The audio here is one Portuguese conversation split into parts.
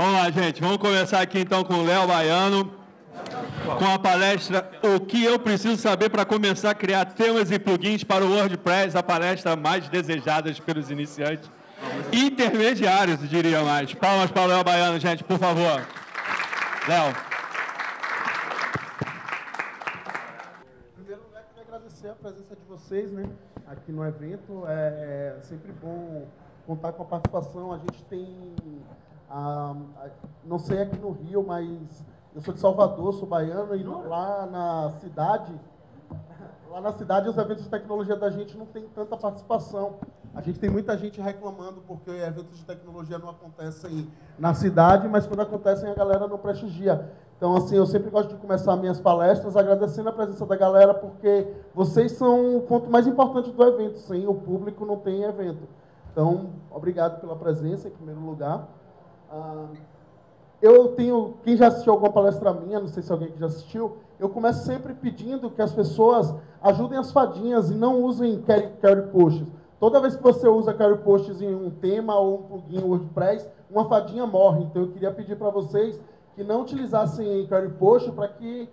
Vamos lá, gente. Vamos começar aqui então com o Léo Baiano, com a palestra O que eu preciso saber para começar a criar temas e plugins para o WordPress, a palestra mais desejada pelos iniciantes. Intermediários, diria mais. Palmas para o Léo Baiano, gente, por favor. Léo. Primeiro lugar, queria agradecer a presença de vocês né, aqui no evento. É, é sempre bom contar com a participação. A gente tem, ah, não sei aqui no Rio, mas eu sou de Salvador, sou baiano, e lá na cidade, lá na cidade os eventos de tecnologia da gente não tem tanta participação. A gente tem muita gente reclamando porque eventos de tecnologia não acontecem na cidade, mas quando acontecem a galera não prestigia. Então, assim, eu sempre gosto de começar minhas palestras agradecendo a presença da galera, porque vocês são o ponto mais importante do evento. Sem o público não tem evento. Então, obrigado pela presença, em primeiro lugar. Ah, eu tenho, quem já assistiu alguma palestra minha, não sei se alguém que já assistiu, eu começo sempre pedindo que as pessoas ajudem as fadinhas e não usem carry, carry posts. Toda vez que você usa carry posts em um tema ou um plugin WordPress, uma fadinha morre. Então, eu queria pedir para vocês que não utilizassem carry post para que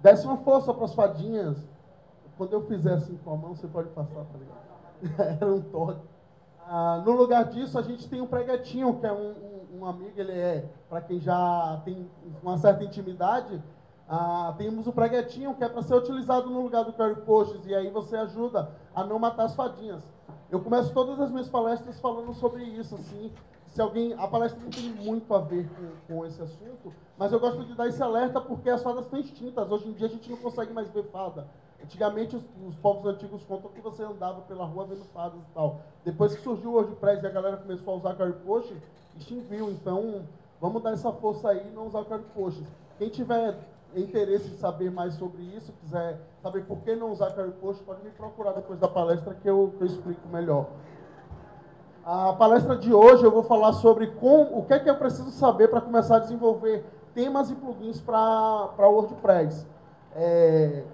desse uma força para as fadinhas. Quando eu fizer assim com a mão, você pode passar, tá ligado? Era um toque. Ah, no lugar disso, a gente tem um preguetinho, que é um, um, um amigo, ele é, para quem já tem uma certa intimidade, ah, temos o preguetinho, que é para ser utilizado no lugar do carry posts, e aí você ajuda a não matar as fadinhas. Eu começo todas as minhas palestras falando sobre isso, assim, se alguém, a palestra não tem muito a ver com, com, esse assunto, mas eu gosto de dar esse alerta porque as fadas estão extintas. Hoje em dia a gente não consegue mais ver fada. Antigamente, os, os, povos antigos contam que você andava pela rua vendo fadas e tal. Depois que surgiu o WordPress e a galera começou a usar carry post, extinguiu. Então, vamos dar essa força aí e não usar carry post. Quem tiver interesse em saber mais sobre isso, quiser saber por que não usar carry post, pode me procurar depois da palestra que eu, que eu explico melhor. A palestra de hoje eu vou falar sobre com, o que é que eu preciso saber para começar a desenvolver temas e plugins para WordPress. É,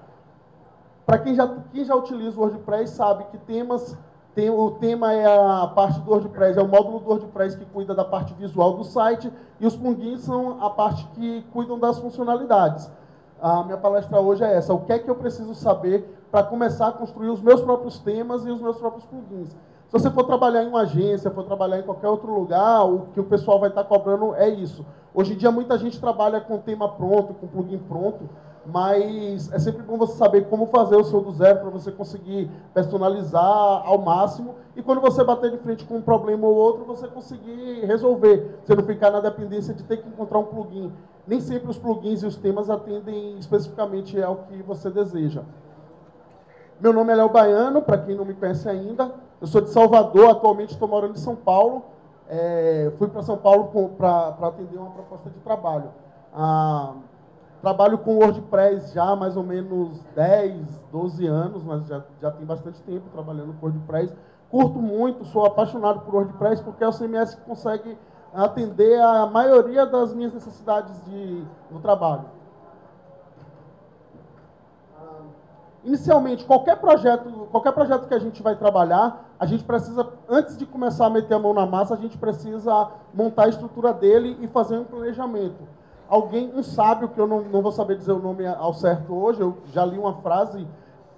para quem já, quem já utiliza o WordPress sabe que temas, tem, o tema é a parte do WordPress, é o módulo do WordPress que cuida da parte visual do site e os plugins são a parte que cuidam das funcionalidades. A minha palestra hoje é essa, o que é que eu preciso saber para começar a construir os meus próprios temas e os meus próprios plugins. Se você for trabalhar em uma agência, for trabalhar em qualquer outro lugar, o que o pessoal vai estar cobrando é isso. Hoje em dia, muita gente trabalha com tema pronto, com plugin pronto, mas é sempre bom você saber como fazer o seu do zero para você conseguir personalizar ao máximo e quando você bater de frente com um problema ou outro, você conseguir resolver. Você não ficar na dependência de ter que encontrar um plugin. Nem sempre os plugins e os temas atendem especificamente ao que você deseja. Meu nome é Léo Baiano, para quem não me conhece ainda. Eu sou de Salvador, atualmente estou morando em São Paulo. É, fui para São Paulo para atender uma proposta de trabalho. Ah, trabalho com WordPress já há mais ou menos 10, 12 anos, mas já, já tem bastante tempo trabalhando com WordPress. Curto muito, sou apaixonado por WordPress porque é o CMS que consegue atender a maioria das minhas necessidades de, no trabalho. Inicialmente, qualquer projeto, qualquer projeto que a gente vai trabalhar, a gente precisa, antes de começar a meter a mão na massa, a gente precisa montar a estrutura dele e fazer um planejamento. Alguém, um sábio, que eu não, não vou saber dizer o nome ao certo hoje, eu já li uma frase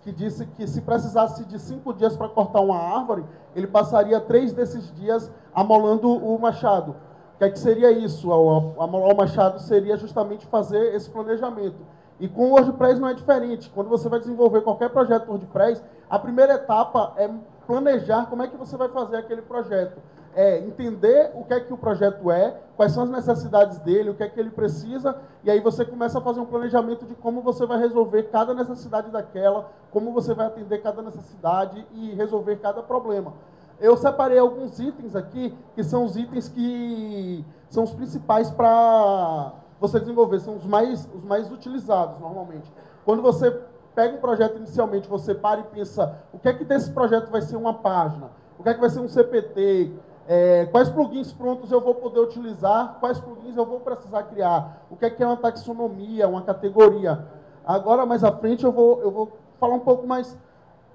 que disse que se precisasse de cinco dias para cortar uma árvore, ele passaria três desses dias amolando o machado. O que, é que seria isso? Amolar o machado seria justamente fazer esse planejamento. E com o WordPress não é diferente. Quando você vai desenvolver qualquer projeto WordPress, a primeira etapa é planejar como é que você vai fazer aquele projeto. É entender o que é que o projeto é, quais são as necessidades dele, o que é que ele precisa, e aí você começa a fazer um planejamento de como você vai resolver cada necessidade daquela, como você vai atender cada necessidade e resolver cada problema. Eu separei alguns itens aqui, que são os itens que são os principais para você desenvolver, são os mais, os mais utilizados normalmente. Quando você pega um projeto inicialmente, você para e pensa, o que é que desse projeto vai ser uma página? O que é que vai ser um CPT? É, quais plugins prontos eu vou poder utilizar? Quais plugins eu vou precisar criar? O que é que é uma taxonomia, uma categoria? Agora, mais à frente, eu vou, eu vou falar um pouco mais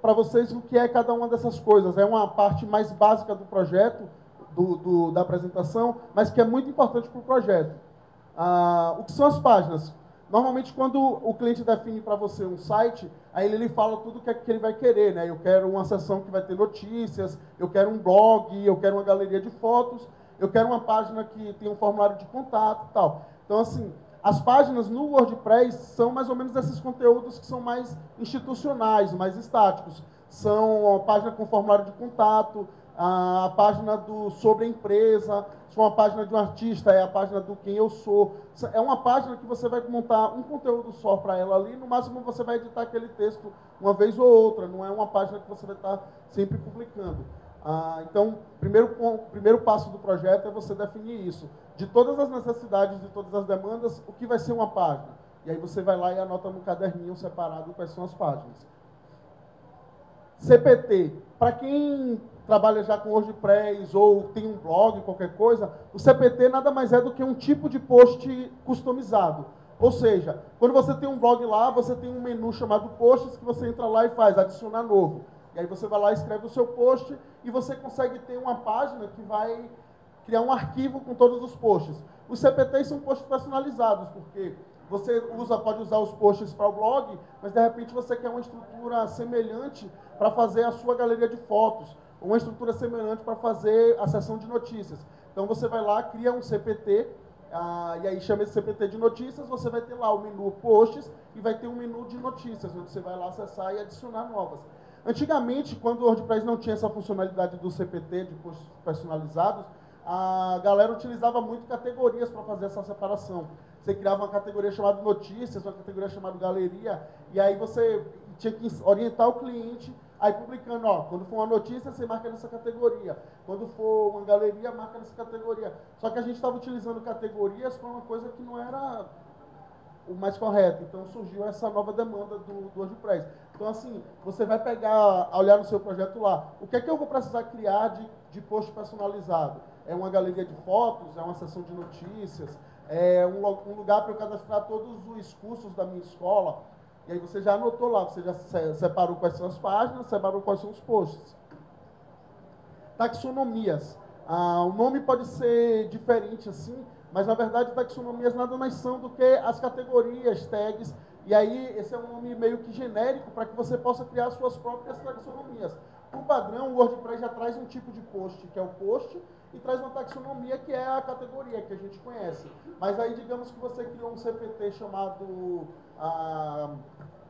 para vocês o que é cada uma dessas coisas. É uma parte mais básica do projeto, do, do, da apresentação, mas que é muito importante para o projeto. Ah, o que são as páginas? Normalmente, quando o cliente define para você um site, aí ele, fala tudo o que, é que ele vai querer. Né? Eu quero uma seção que vai ter notícias, eu quero um blog, eu quero uma galeria de fotos, eu quero uma página que tem um formulário de contato e tal. Então, assim, as páginas no WordPress são mais ou menos esses conteúdos que são mais institucionais, mais estáticos. São a página com formulário de contato, a página do sobre a empresa, se for uma página de um artista, é a página do quem eu sou. É uma página que você vai montar um conteúdo só para ela ali, no máximo você vai editar aquele texto uma vez ou outra, não é uma página que você vai estar sempre publicando. Ah, então, primeiro, primeiro passo do projeto é você definir isso. De todas as necessidades, de todas as demandas, o que vai ser uma página? E aí você vai lá e anota no caderninho separado quais são as páginas. CPT. Para quem trabalha já com WordPress ou tem um blog, qualquer coisa, o CPT nada mais é do que um tipo de post customizado. Ou seja, quando você tem um blog lá, você tem um menu chamado posts que você entra lá e faz adicionar novo. E aí você vai lá, escreve o seu post e você consegue ter uma página que vai criar um arquivo com todos os posts. Os CPTs são posts personalizados, porque você usa, pode usar os posts para o blog, mas de repente você quer uma estrutura semelhante para fazer a sua galeria de fotos, uma estrutura semelhante para fazer a seção de notícias. Então você vai lá, cria um CPT, ah, e aí chama esse CPT de notícias, você vai ter lá o menu posts e vai ter um menu de notícias, onde você vai lá acessar e adicionar novas. Antigamente, quando o WordPress não tinha essa funcionalidade do CPT, de posts personalizados, a galera utilizava muito categorias para fazer essa separação. Você criava uma categoria chamada notícias, uma categoria chamada galeria, e aí você tinha que orientar o cliente, aí publicando, ó, quando for uma notícia, você marca nessa categoria. Quando for uma galeria, marca nessa categoria. Só que a gente estava utilizando categorias para uma coisa que não era o mais correto. Então surgiu essa nova demanda do, do WordPress. Então, assim, você vai pegar, olhar no seu projeto lá, o que é que eu vou precisar criar de, de post personalizado? É uma galeria de fotos? É uma sessão de notícias? É um, um lugar para eu cadastrar todos os cursos da minha escola? E aí você já anotou lá, você já separou quais são as páginas, separou quais são os posts. Taxonomias. Ah, o nome pode ser diferente assim, mas na verdade taxonomias nada mais são do que as categorias, tags. E aí esse é um nome meio que genérico para que você possa criar suas próprias taxonomias. Por padrão, o WordPress já traz um tipo de post, que é o post, e traz uma taxonomia, que é a categoria que a gente conhece. Mas aí, digamos que você criou um CPT chamado ah,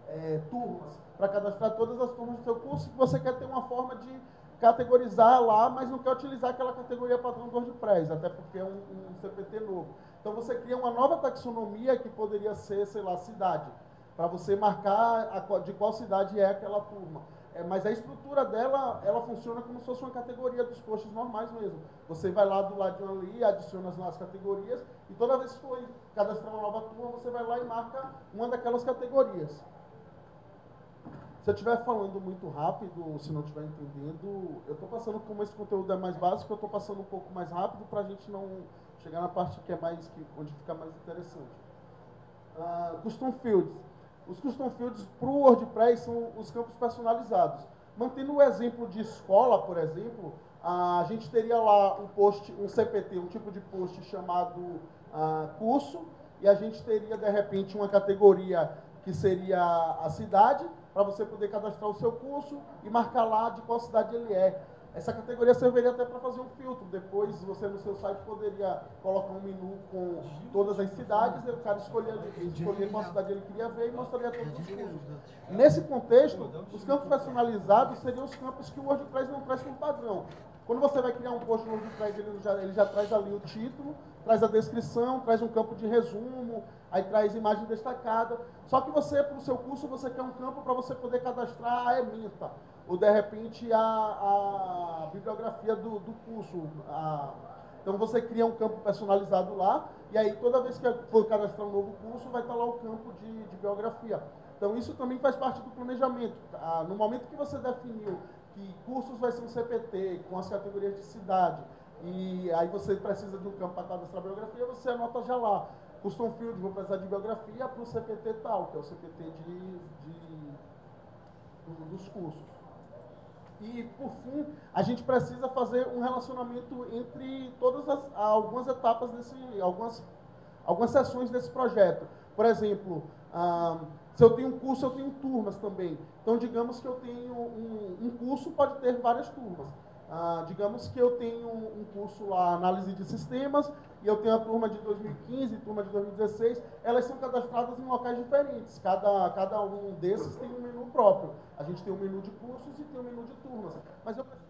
é, turmas, para cadastrar todas as turmas do seu curso, que você quer ter uma forma de categorizar lá, mas não quer utilizar aquela categoria padrão do WordPress, até porque é um, um CPT novo. Então você cria uma nova taxonomia que poderia ser, sei lá, cidade, para você marcar a, de qual cidade é aquela turma. É, mas a estrutura dela, ela funciona como se fosse uma categoria dos posts normais mesmo. Você vai lá do ladinho ali, adiciona as novas categorias, e toda vez que for cadastrar uma nova turma, você vai lá e marca uma daquelas categorias. Se eu estiver falando muito rápido, se não estiver entendendo, eu estou passando, como esse conteúdo é mais básico, eu estou passando um pouco mais rápido para a gente não chegar na parte que é mais, que, onde fica mais interessante. Uh, custom Fields. Os custom fields para o WordPress são os campos personalizados. Mantendo o exemplo de escola, por exemplo, a gente teria lá um post, um CPT, um tipo de post chamado uh, curso, e a gente teria, de repente, uma categoria que seria a cidade, para você poder cadastrar o seu curso e marcar lá de qual cidade ele é. Essa categoria serviria até para fazer um filtro. Depois, você no seu site poderia colocar um menu com todas as cidades, e o cara escolher, qual cidade ele queria ver e mostraria todos os cursos. Nesse contexto, os campos personalizados seriam os campos que o WordPress não traz como padrão. Quando você vai criar um post no WordPress, ele já, ele já traz ali o título, traz a descrição, traz um campo de resumo, aí traz imagem destacada. Só que você, para o seu curso, você quer um campo para você poder cadastrar a ementa ou de repente a, a bibliografia do, do curso. A, então você cria um campo personalizado lá, e aí toda vez que for cadastrar um novo curso, vai estar lá o campo de, de biografia. Então isso também faz parte do planejamento. Ah, no momento que você definiu que cursos vai ser um CPT, com as categorias de cidade, e aí você precisa de um campo para cadastrar biografia, você anota já lá. Custom Field, vou precisar de biografia para o CPT tal, que é o CPT de, de, dos cursos. E, por fim, a gente precisa fazer um relacionamento entre todas as algumas etapas desse, algumas, algumas sessões desse projeto. Por exemplo, ah, se eu tenho um curso, eu tenho turmas também. Então, digamos que eu tenho um, um curso, pode ter várias turmas. Ah, digamos que eu tenho um curso lá, análise de sistemas, e eu tenho a turma de 2015, turma de 2016, elas são cadastradas em locais diferentes. Cada, cada um desses tem um menu próprio. A gente tem um menu de cursos e tem um menu de turmas. Mas eu preciso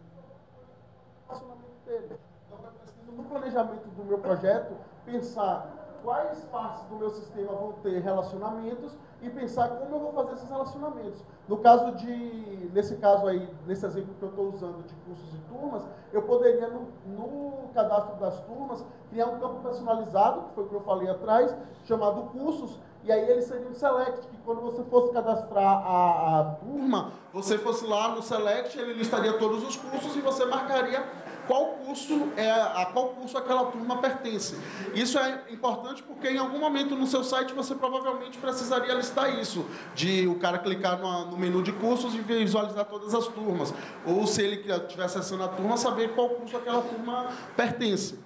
relacionamento dele. Então, eu preciso, no planejamento do meu projeto, pensar quais partes do meu sistema vão ter relacionamentos e pensar como eu vou fazer esses relacionamentos. No caso de, nesse caso aí, nesse exemplo que eu estou usando de cursos e turmas, eu poderia, no, no, cadastro das turmas, criar um campo personalizado, que foi o que eu falei atrás, chamado cursos, e aí ele seria um select, que quando você fosse cadastrar a, a turma, você fosse lá no select, ele listaria todos os cursos e você marcaria qual curso é a qual curso aquela turma pertence. Isso é importante porque em algum momento no seu site você provavelmente precisaria listar isso, de o cara clicar no, no menu de cursos e visualizar todas as turmas, ou se ele estiver acessando a turma saber qual curso aquela turma pertence.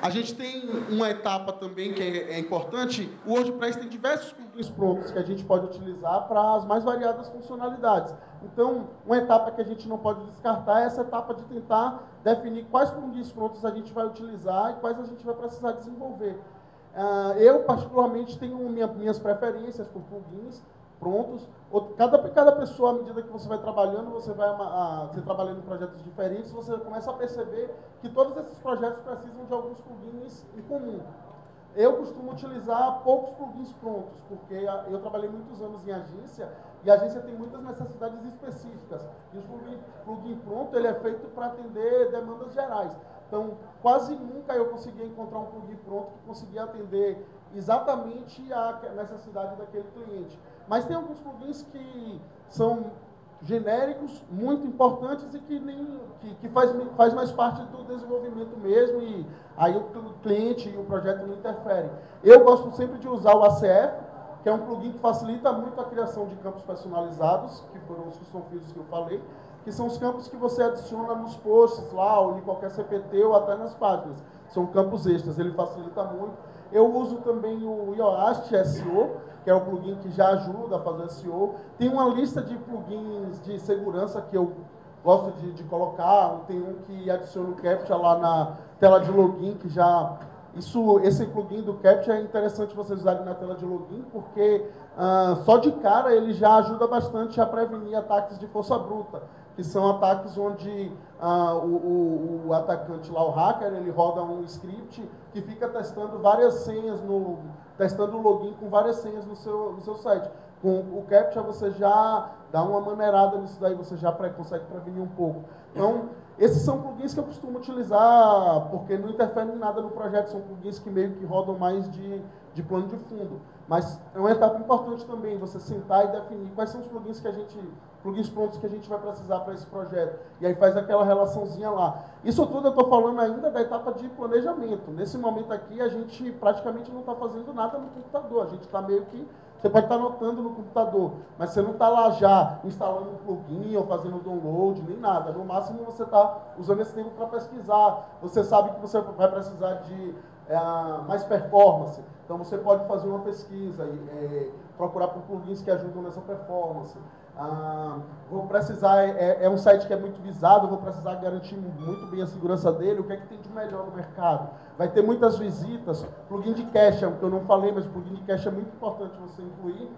A gente tem uma etapa também que é, é importante. O WordPress tem diversos plugins prontos que a gente pode utilizar para as mais variadas funcionalidades. Então, uma etapa que a gente não pode descartar é essa etapa de tentar definir quais plugins prontos a gente vai utilizar e quais a gente vai precisar desenvolver. Uh, eu, particularmente, tenho minha, minhas preferências por plugins prontos. Cada, cada pessoa, à medida que você vai trabalhando, você vai a, você trabalhando em projetos diferentes, você começa a perceber que todos esses projetos precisam de alguns plugins em comum. Eu costumo utilizar poucos plugins prontos, porque eu trabalhei muitos anos em agência e a agência tem muitas necessidades específicas. E o plugin, plugin pronto ele é feito para atender demandas gerais. Então, quase nunca eu conseguia encontrar um plugin pronto que conseguia atender exatamente a necessidade daquele cliente. Mas tem alguns plugins que são genéricos, muito importantes e que, nem, que, que faz, faz mais parte do desenvolvimento mesmo e aí o cliente e o projeto não interferem. Eu gosto sempre de usar o ACF, que é um plugin que facilita muito a criação de campos personalizados, que foram os custom fields que eu falei, que são os campos que você adiciona nos posts lá, ou em qualquer CPT, ou até nas páginas. São campos extras, ele facilita muito. Eu uso também o Yoast SEO, que é o plugin que já ajuda a fazer SEO. Tem uma lista de plugins de segurança que eu gosto de, de colocar. Tem um que adiciona o CAPTCHA lá na tela de login, que já... Isso, esse plugin do CAPTCHA é interessante vocês usarem na tela de login, porque ah, só de cara ele já ajuda bastante a prevenir ataques de força bruta que são ataques onde ah, o, o, o, atacante lá, o hacker, ele roda um script que fica testando várias senhas, no, testando o login com várias senhas no seu, no seu site. Com o CAPTCHA você já dá uma maneirada nisso daí, você já pré, consegue prevenir um pouco. Então, esses são plugins que eu costumo utilizar, porque não interferem em nada no projeto, são plugins que meio que rodam mais de, de plano de fundo. Mas é uma etapa importante também, você sentar e definir quais são os plugins que a gente plugins prontos que a gente vai precisar para esse projeto. E aí faz aquela relaçãozinha lá. Isso tudo eu estou falando ainda da etapa de planejamento. Nesse momento aqui, a gente praticamente não está fazendo nada no computador. A gente está meio que. Você pode estar anotando no computador, mas você não está lá já instalando um plugin ou fazendo download, nem nada. No máximo você está usando esse tempo para pesquisar. Você sabe que você vai precisar de é, mais performance. Então você pode fazer uma pesquisa e é, procurar por plugins que ajudam nessa performance. Ah, vou precisar, é, é, um site que é muito visado, vou precisar garantir muito bem a segurança dele. O que é que tem de melhor no mercado? Vai ter muitas visitas. Plugin de cache, é o que eu não falei, mas o plugin de cache é muito importante você incluir.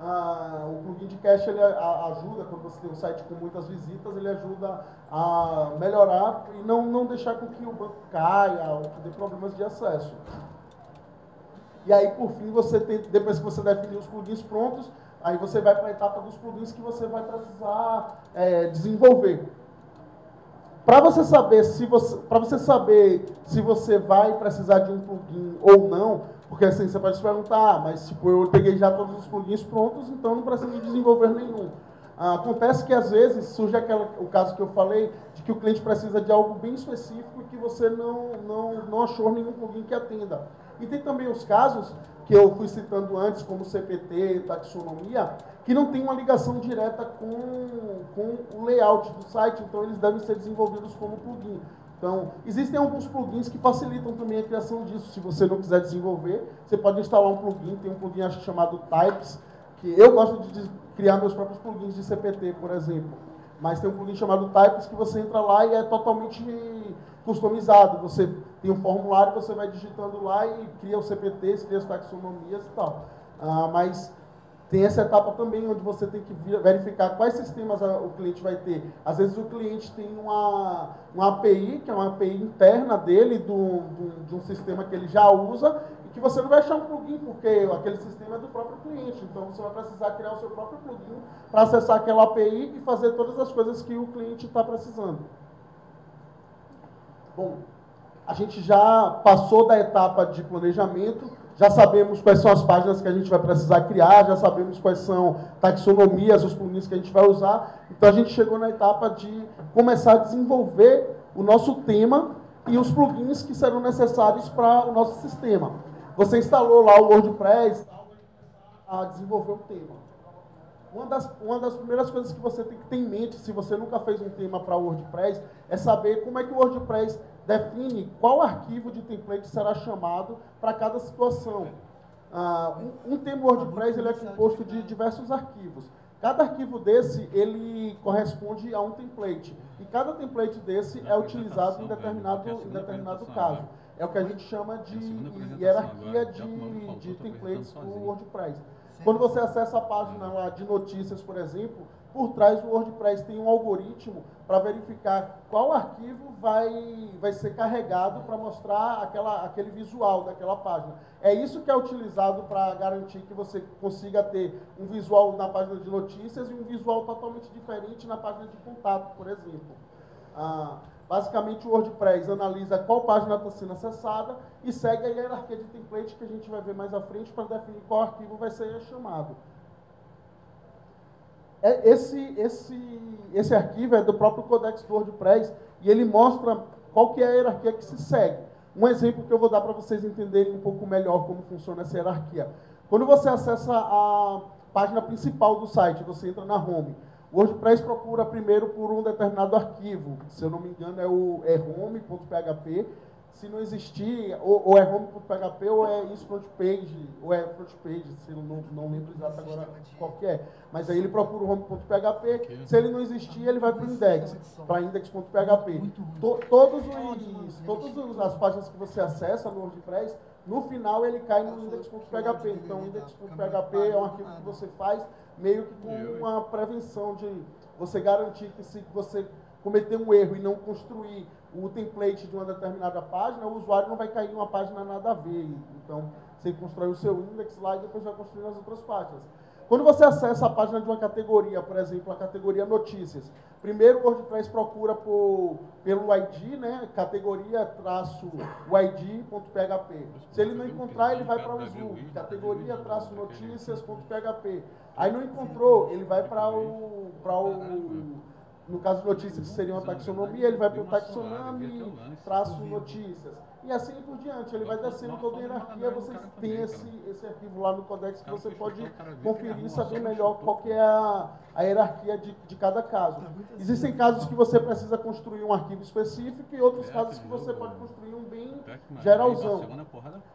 Ah, o plugin de cache ele ajuda, quando você tem um site com muitas visitas, ele ajuda a melhorar e não, não deixar com que o banco caia ou que dê problemas de acesso. E aí, por fim, você tem, depois que você definir os plugins prontos, Aí você vai para a etapa dos plugins que você vai precisar é, desenvolver. Para você saber se você, para você saber se você vai precisar de um plugin ou não, porque assim você pode se perguntar, ah, mas tipo, eu peguei já todos os plugins prontos, então não preciso desenvolver nenhum. Ah, acontece que às vezes surge aquela, o caso que eu falei, de que o cliente precisa de algo bem específico e que você não, não, não achou nenhum plugin que atenda. E tem também os casos que eu fui citando antes, como CPT, taxonomia, que não tem uma ligação direta com, com o layout do site, então eles devem ser desenvolvidos como plugin. Então, existem alguns plugins que facilitam também a criação disso. Se você não quiser desenvolver, você pode instalar um plugin, tem um plugin chamado Types, que eu gosto de criar meus próprios plugins de CPT, por exemplo. Mas tem um plugin chamado Types que você entra lá e é totalmente customizado. Você tem um formulário, você vai digitando lá e cria os CPTs, cria as taxonomias e tal. Ah, mas tem essa etapa também onde você tem que verificar quais sistemas o cliente vai ter. Às vezes o cliente tem uma, uma API, que é uma API interna dele, do, do, de um sistema que ele já usa, e que você não vai achar um plugin, porque aquele sistema é do próprio cliente. Então você vai precisar criar o seu próprio plugin para acessar aquela API e fazer todas as coisas que o cliente está precisando. Bom, a gente já passou da etapa de planejamento, já sabemos quais são as páginas que a gente vai precisar criar, já sabemos quais são taxonomias, os plugins que a gente vai usar. Então a gente chegou na etapa de começar a desenvolver o nosso tema e os plugins que serão necessários para o nosso sistema. Você instalou lá o WordPress a desenvolver o tema. Uma das, uma das primeiras coisas que você tem que ter em mente, se você nunca fez um tema para o WordPress, é saber como é que o WordPress define qual arquivo de template será chamado para cada situação. Ah, um, um tema WordPress ele é composto de diversos arquivos. Cada arquivo desse, ele corresponde a um template. E cada template desse é utilizado em determinado, em determinado caso. É o que a gente chama de hierarquia de, de templates do WordPress. Quando você acessa a página lá de notícias, por exemplo, por trás do WordPress tem um algoritmo para verificar qual arquivo vai, vai ser carregado para mostrar aquela, aquele visual daquela página. É isso que é utilizado para garantir que você consiga ter um visual na página de notícias e um visual totalmente diferente na página de contato, por exemplo. Ah, basicamente, o WordPress analisa qual página está sendo acessada e segue a hierarquia de template que a gente vai ver mais à frente para definir qual arquivo vai ser chamado. É, esse, esse, esse arquivo é do próprio Codex WordPress e ele mostra qual que é a hierarquia que se segue. Um exemplo que eu vou dar para vocês entenderem um pouco melhor como funciona essa hierarquia. Quando você acessa a página principal do site, você entra na home, o WordPress procura primeiro por um determinado arquivo. Se eu não me engano, é o é home.php se não existir, ou, ou é home.php ou é isso front page, ou é front page, se eu não, não lembro exato agora qual que é. Mas aí ele procura o home.php, se ele não existir, ele vai para o index, para index.php. To, todos os, todas as páginas que você acessa no WordPress, no final ele cai no index.php. Então o index.php é um arquivo que você faz meio que com uma prevenção de você garantir que se você cometer um erro e não construir o template de uma determinada página, o usuário não vai cair em uma página nada a ver. Então, você constrói o seu index lá e depois vai construir as outras páginas. Quando você acessa a página de uma categoria, por exemplo, a categoria notícias, primeiro o WordPress procura por, pelo ID, né, categoria traço id.php. Se ele não encontrar, ele vai para o Zoom, categoria traço notícias.php. Aí não encontrou, ele vai para o, para o no caso de notícias, que seria uma taxonomia, ele vai para o taxonomia, traço notícias. E assim por diante, ele vai descendo toda a hierarquia, você tem esse, esse arquivo lá no Codex que você pode conferir e saber melhor qual que é a, a hierarquia de, de cada caso. Existem casos que você precisa construir um arquivo específico e outros casos que você pode construir um bem geralzão.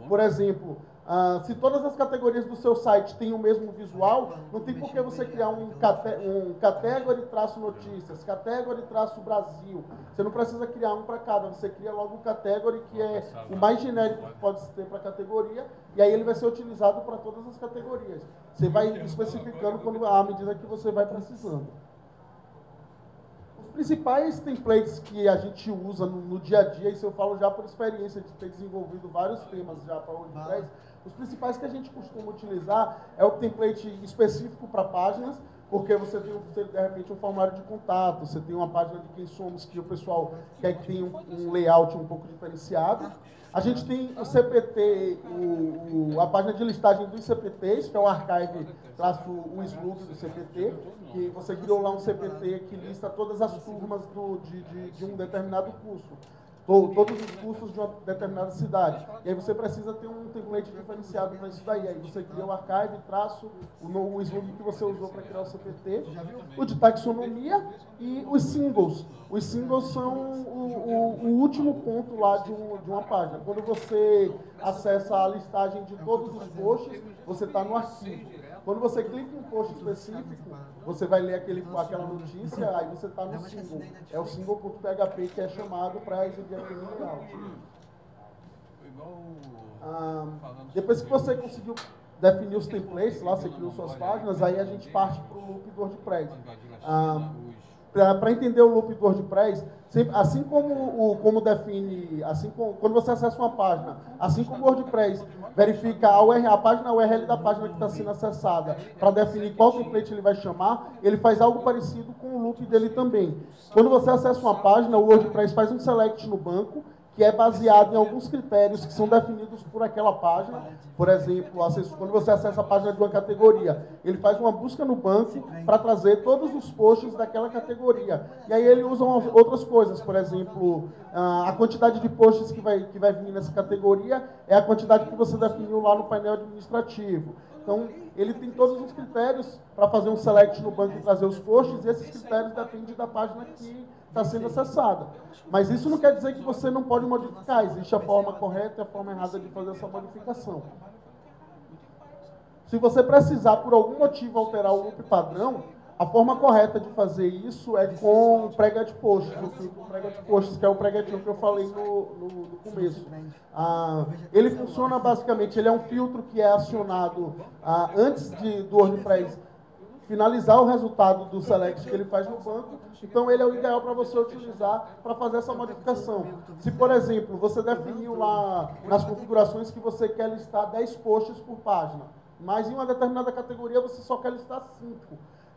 Por exemplo, ah, se todas as categorias do seu site têm o mesmo visual, não tem por que você criar um, cate um category traço notícias, category traço Brasil. Você não precisa criar um para cada, você cria logo o category que é o mais genérico que pode ter para a categoria, e aí ele vai ser utilizado para todas as categorias. Você vai especificando quando, à medida que você vai precisando. Os principais templates que a gente usa no, no dia a dia, isso eu falo já por experiência de ter desenvolvido vários temas já para o WordPress, os principais que a gente costuma utilizar é o template específico para páginas, porque você tem, de repente, um formulário de contato, você tem uma página de quem somos, que o pessoal quer que tenha um, layout um pouco diferenciado. A gente tem o CPT, o, o, a página de listagem dos CPTs, que é o archive, traço o slug do CPT, que você criou lá um CPT que lista todas as turmas do, de, de, de um determinado curso todos os cursos de uma determinada cidade. E aí você precisa ter um template diferenciado para isso daí. Aí você cria o archive, traço, o, o slug que você usou para criar o CPT, o de taxonomia e os singles. Os singles são o, o, o último ponto lá de, um, de uma página. Quando você acessa a listagem de todos os posts, você está no arquivo. Quando você clica em um post específico, você vai ler aquele, aquela notícia, aí você está no single. É o single.php que é chamado para exibir aquele layout. Ah, depois que você conseguiu definir os templates, lá você criou suas páginas, aí a gente parte para o loop do WordPress. Ah, para entender o loop do WordPress, assim como, o, como define, assim como, quando você acessa uma página, assim como o WordPress verifica a, a página URL da página que está sendo acessada para definir qual template ele vai chamar, ele faz algo parecido com o loop dele também. Quando você acessa uma página, o WordPress faz um select no banco que é baseado em alguns critérios que são definidos por aquela página. Por exemplo, quando você acessa a página de uma categoria, ele faz uma busca no banco para trazer todos os posts daquela categoria. E aí ele usa outras coisas, por exemplo, a quantidade de posts que vai, que vai vir nessa categoria é a quantidade que você definiu lá no painel administrativo. Então, ele tem todos os critérios para fazer um select no banco e trazer os posts, e esses critérios dependem da página que está sendo acessada. Mas isso não quer dizer que você não pode modificar. Existe a forma correta e a forma errada de fazer essa modificação. Se você precisar, por algum motivo, alterar o loop padrão, a forma correta de fazer isso é com o prega-get post, o prega-get posts, que é o pregatinho que eu falei no, no, no começo. Ah, ele funciona basicamente, ele é um filtro que é acionado ah, antes de, do WordPress finalizar o resultado do select que ele faz no banco, então ele é o ideal para você utilizar para fazer essa modificação. Se, por exemplo, você definiu lá nas configurações que você quer listar 10 posts por página, mas em uma determinada categoria você só quer listar 5.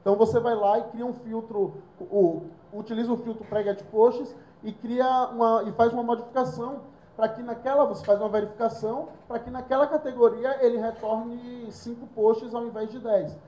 Então você vai lá e cria um filtro, o, utiliza o filtro pré-get posts e cria uma e faz uma modificação para que naquela você faz uma verificação para que naquela categoria ele retorne 5 posts ao invés de 10.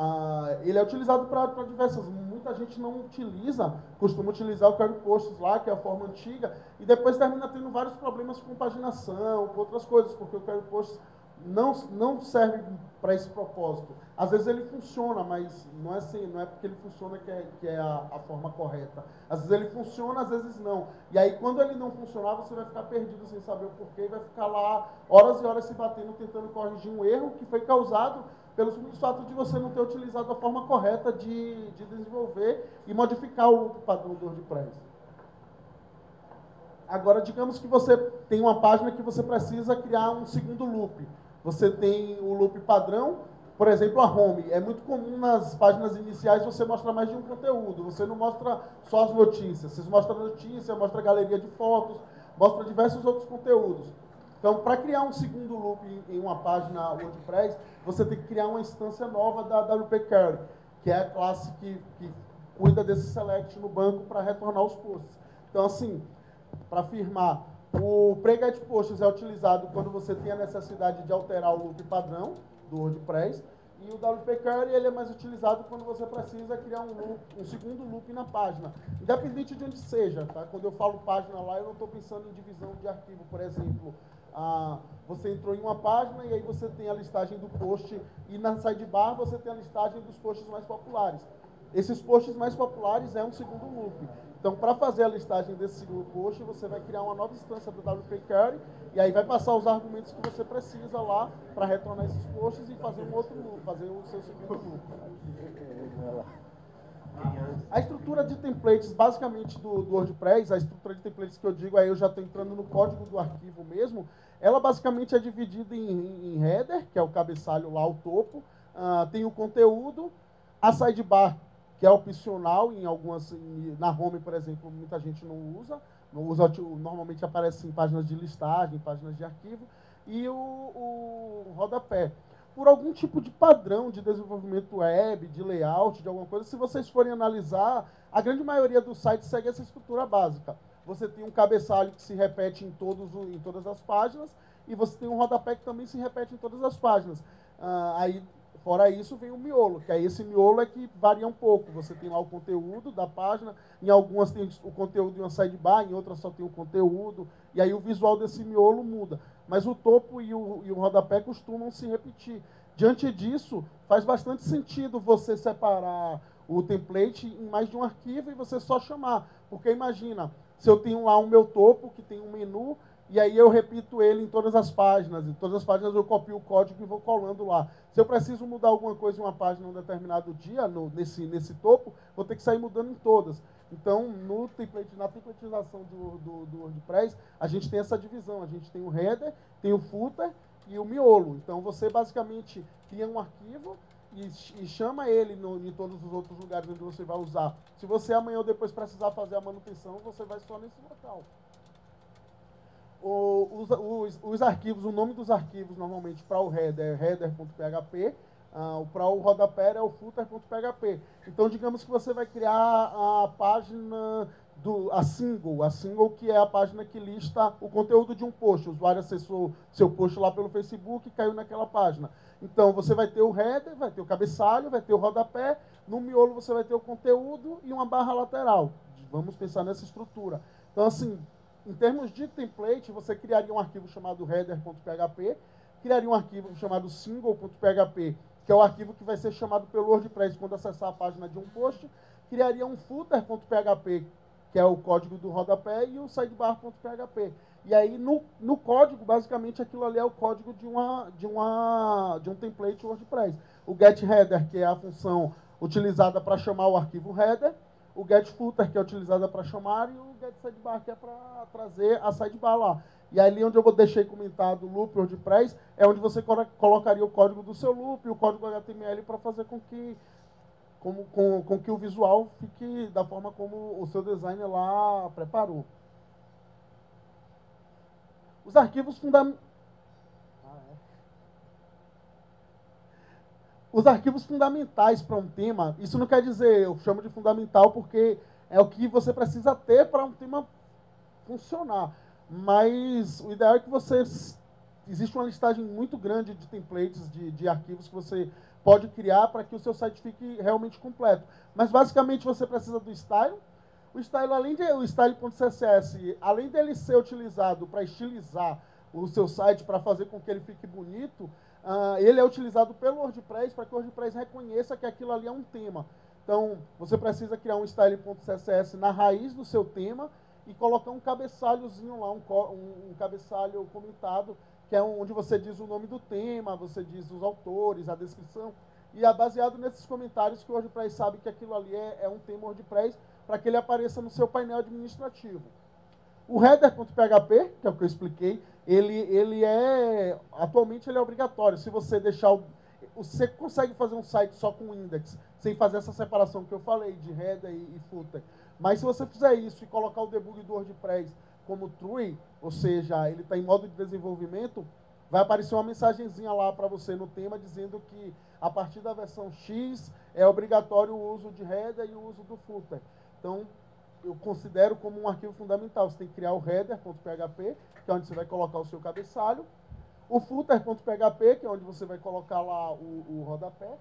Ah, ele é utilizado para diversas. Muita gente não utiliza, costuma utilizar o query posts lá, que é a forma antiga, e depois termina tendo vários problemas com paginação, com outras coisas, porque o query posts não, não serve para esse propósito. Às vezes ele funciona, mas não é assim, não é porque ele funciona que é, que é a, a, forma correta. Às vezes ele funciona, às vezes não. E aí quando ele não funcionar, você vai ficar perdido sem saber o porquê e vai ficar lá horas e horas se batendo tentando corrigir um erro que foi causado pelo simples fato de você não ter utilizado a forma correta de, de desenvolver e modificar o padrão do WordPress. Agora, digamos que você tem uma página que você precisa criar um segundo loop. Você tem o loop padrão, por exemplo, a home. É muito comum nas páginas iniciais você mostrar mais de um conteúdo. Você não mostra só as notícias. Você mostra a notícia, mostra a galeria de fotos, mostra diversos outros conteúdos. Então, para criar um segundo loop em uma página WordPress, você tem que criar uma instância nova da WP Query, que é a classe que, que cuida desse select no banco para retornar os posts. Então, assim, para afirmar, o pre-get posts é utilizado quando você tem a necessidade de alterar o loop padrão do WordPress, e o WP Query ele é mais utilizado quando você precisa criar um, loop, um segundo loop na página, independente de onde seja. Tá? Quando eu falo página lá, eu não estou pensando em divisão de arquivo, por exemplo ah, você entrou em uma página e aí você tem a listagem do post e na sidebar você tem a listagem dos posts mais populares. Esses posts mais populares é um segundo loop. Então, para fazer a listagem desse segundo post, você vai criar uma nova instância do WP Query e aí vai passar os argumentos que você precisa lá para retornar esses posts e fazer um outro loop, fazer o seu segundo loop. A estrutura de templates, basicamente, do, do, WordPress, a estrutura de templates que eu digo, aí eu já estou entrando no código do arquivo mesmo, ela basicamente é dividida em, em header, que é o cabeçalho lá, o topo, uh, tem o conteúdo, a sidebar, que é opcional em algumas, em, na home, por exemplo, muita gente não usa, não usa normalmente aparece em páginas de listagem, páginas de arquivo, e o, o rodapé. Por algum tipo de padrão de desenvolvimento web, de layout, de alguma coisa. Se vocês forem analisar, a grande maioria dos sites segue essa estrutura básica. Você tem um cabeçalho que se repete em, todos, em todas as páginas e você tem um rodapé que também se repete em todas as páginas. Ah, aí, fora isso, vem o miolo, que aí esse miolo é que varia um pouco. Você tem lá o conteúdo da página, em algumas tem o conteúdo de uma sidebar, em outras só tem o conteúdo, e aí o visual desse miolo muda. Mas o topo e o, e o rodapé costumam se repetir. Diante disso, faz bastante sentido você separar o template em mais de um arquivo e você só chamar. Porque imagina, se eu tenho lá o meu topo, que tem um menu, e aí eu repito ele em todas as páginas. Em todas as páginas eu copio o código e vou colando lá. Se eu preciso mudar alguma coisa em uma página em um determinado dia, no, nesse, nesse topo, vou ter que sair mudando em todas. Então, no template, na templatização do, do, do WordPress, a gente tem essa divisão. A gente tem o header, tem o footer e o miolo. Então, você basicamente cria um arquivo e, chama ele no, em todos os outros lugares onde você vai usar. Se você amanhã ou depois precisar fazer a manutenção, você vai só nesse local o, os, os, os, arquivos, o nome dos arquivos normalmente para o header é header.php, uh, para o rodapé é o footer.php. Então, digamos que você vai criar a página do a single, a single que é a página que lista o conteúdo de um post. O usuário acessou seu post lá pelo Facebook e caiu naquela página. Então, você vai ter o header, vai ter o cabeçalho, vai ter o rodapé, no miolo você vai ter o conteúdo e uma barra lateral. Vamos pensar nessa estrutura. Então, assim, em termos de template, você criaria um arquivo chamado header.php, criaria um arquivo chamado single.php, que é o arquivo que vai ser chamado pelo WordPress quando acessar a página de um post, criaria um footer.php, que é o código do rodapé, e o sidebar.php. E aí, no, no código, basicamente, aquilo ali é o código de, uma, de, uma, de um template WordPress. O getHeader, que é a função utilizada para chamar o arquivo header, o getFooter, que é utilizada para chamar, e o getSidebar, que é para trazer a sidebar lá. E ali onde eu deixei comentado o loop WordPress, é onde você colocaria o código do seu loop, o código HTML para fazer com que, com, com, com que o visual fique da forma como o seu designer lá preparou. Os arquivos fundamentais os arquivos fundamentais para um tema, isso não quer dizer, eu chamo de fundamental porque é o que você precisa ter para um tema funcionar. Mas o ideal é que você. Existe uma listagem muito grande de templates, de, de arquivos que você pode criar para que o seu site fique realmente completo. Mas basicamente você precisa do style. O style, além de o style.css, além dele ser utilizado para estilizar o seu site, para fazer com que ele fique bonito, Uh, ele é utilizado pelo WordPress para que o WordPress reconheça que aquilo ali é um tema. Então, você precisa criar um style.css na raiz do seu tema e colocar um cabeçalhozinho lá, um, um, cabeçalho comentado, que é onde você diz o nome do tema, você diz os autores, a descrição. E é baseado nesses comentários que o WordPress sabe que aquilo ali é, é um tema WordPress, para que ele apareça no seu painel administrativo. O header.php, que é o que eu expliquei, ele, ele é, atualmente ele é obrigatório. Se você deixar o, você consegue fazer um site só com index, sem fazer essa separação que eu falei, de header e, e footer. Mas se você fizer isso e colocar o debug do WordPress como true, ou seja, ele está em modo de desenvolvimento, vai aparecer uma mensagenzinha lá para você no tema dizendo que a partir da versão X é obrigatório o uso de header e o uso do footer. Então, eu considero como um arquivo fundamental. Você tem que criar o header.php, que é onde você vai colocar o seu cabeçalho. O footer.php, que é onde você vai colocar lá o, o rodapé.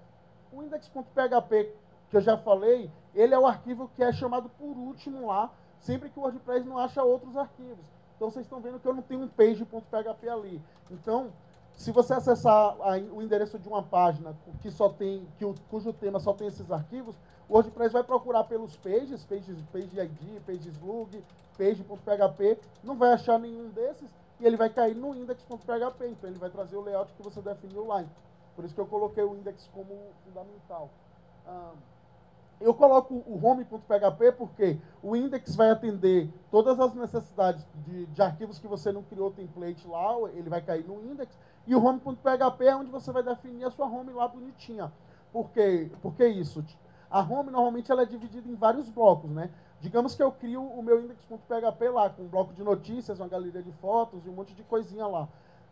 O index.php, que eu já falei, ele é o arquivo que é chamado por último lá, sempre que o WordPress não acha outros arquivos. Então vocês estão vendo que eu não tenho um page.php ali. Então, se você acessar o endereço de uma página que só tem, que o, cujo tema só tem esses arquivos, o WordPress vai procurar pelos pages, pages, page ID, pageslug, page.php, não vai achar nenhum desses e ele vai cair no index.php. Então ele vai trazer o layout que você definiu lá. Por isso que eu coloquei o index como fundamental. Eu coloco o home.php porque o index vai atender todas as necessidades de, de, arquivos que você não criou template lá, ele vai cair no index. E o home.php é onde você vai definir a sua home lá bonitinha. Por quê? Por que isso? A home normalmente ela é dividida em vários blocos, né? Digamos que eu crio o meu index.php lá, com um bloco de notícias, uma galeria de fotos e um monte de coisinha lá.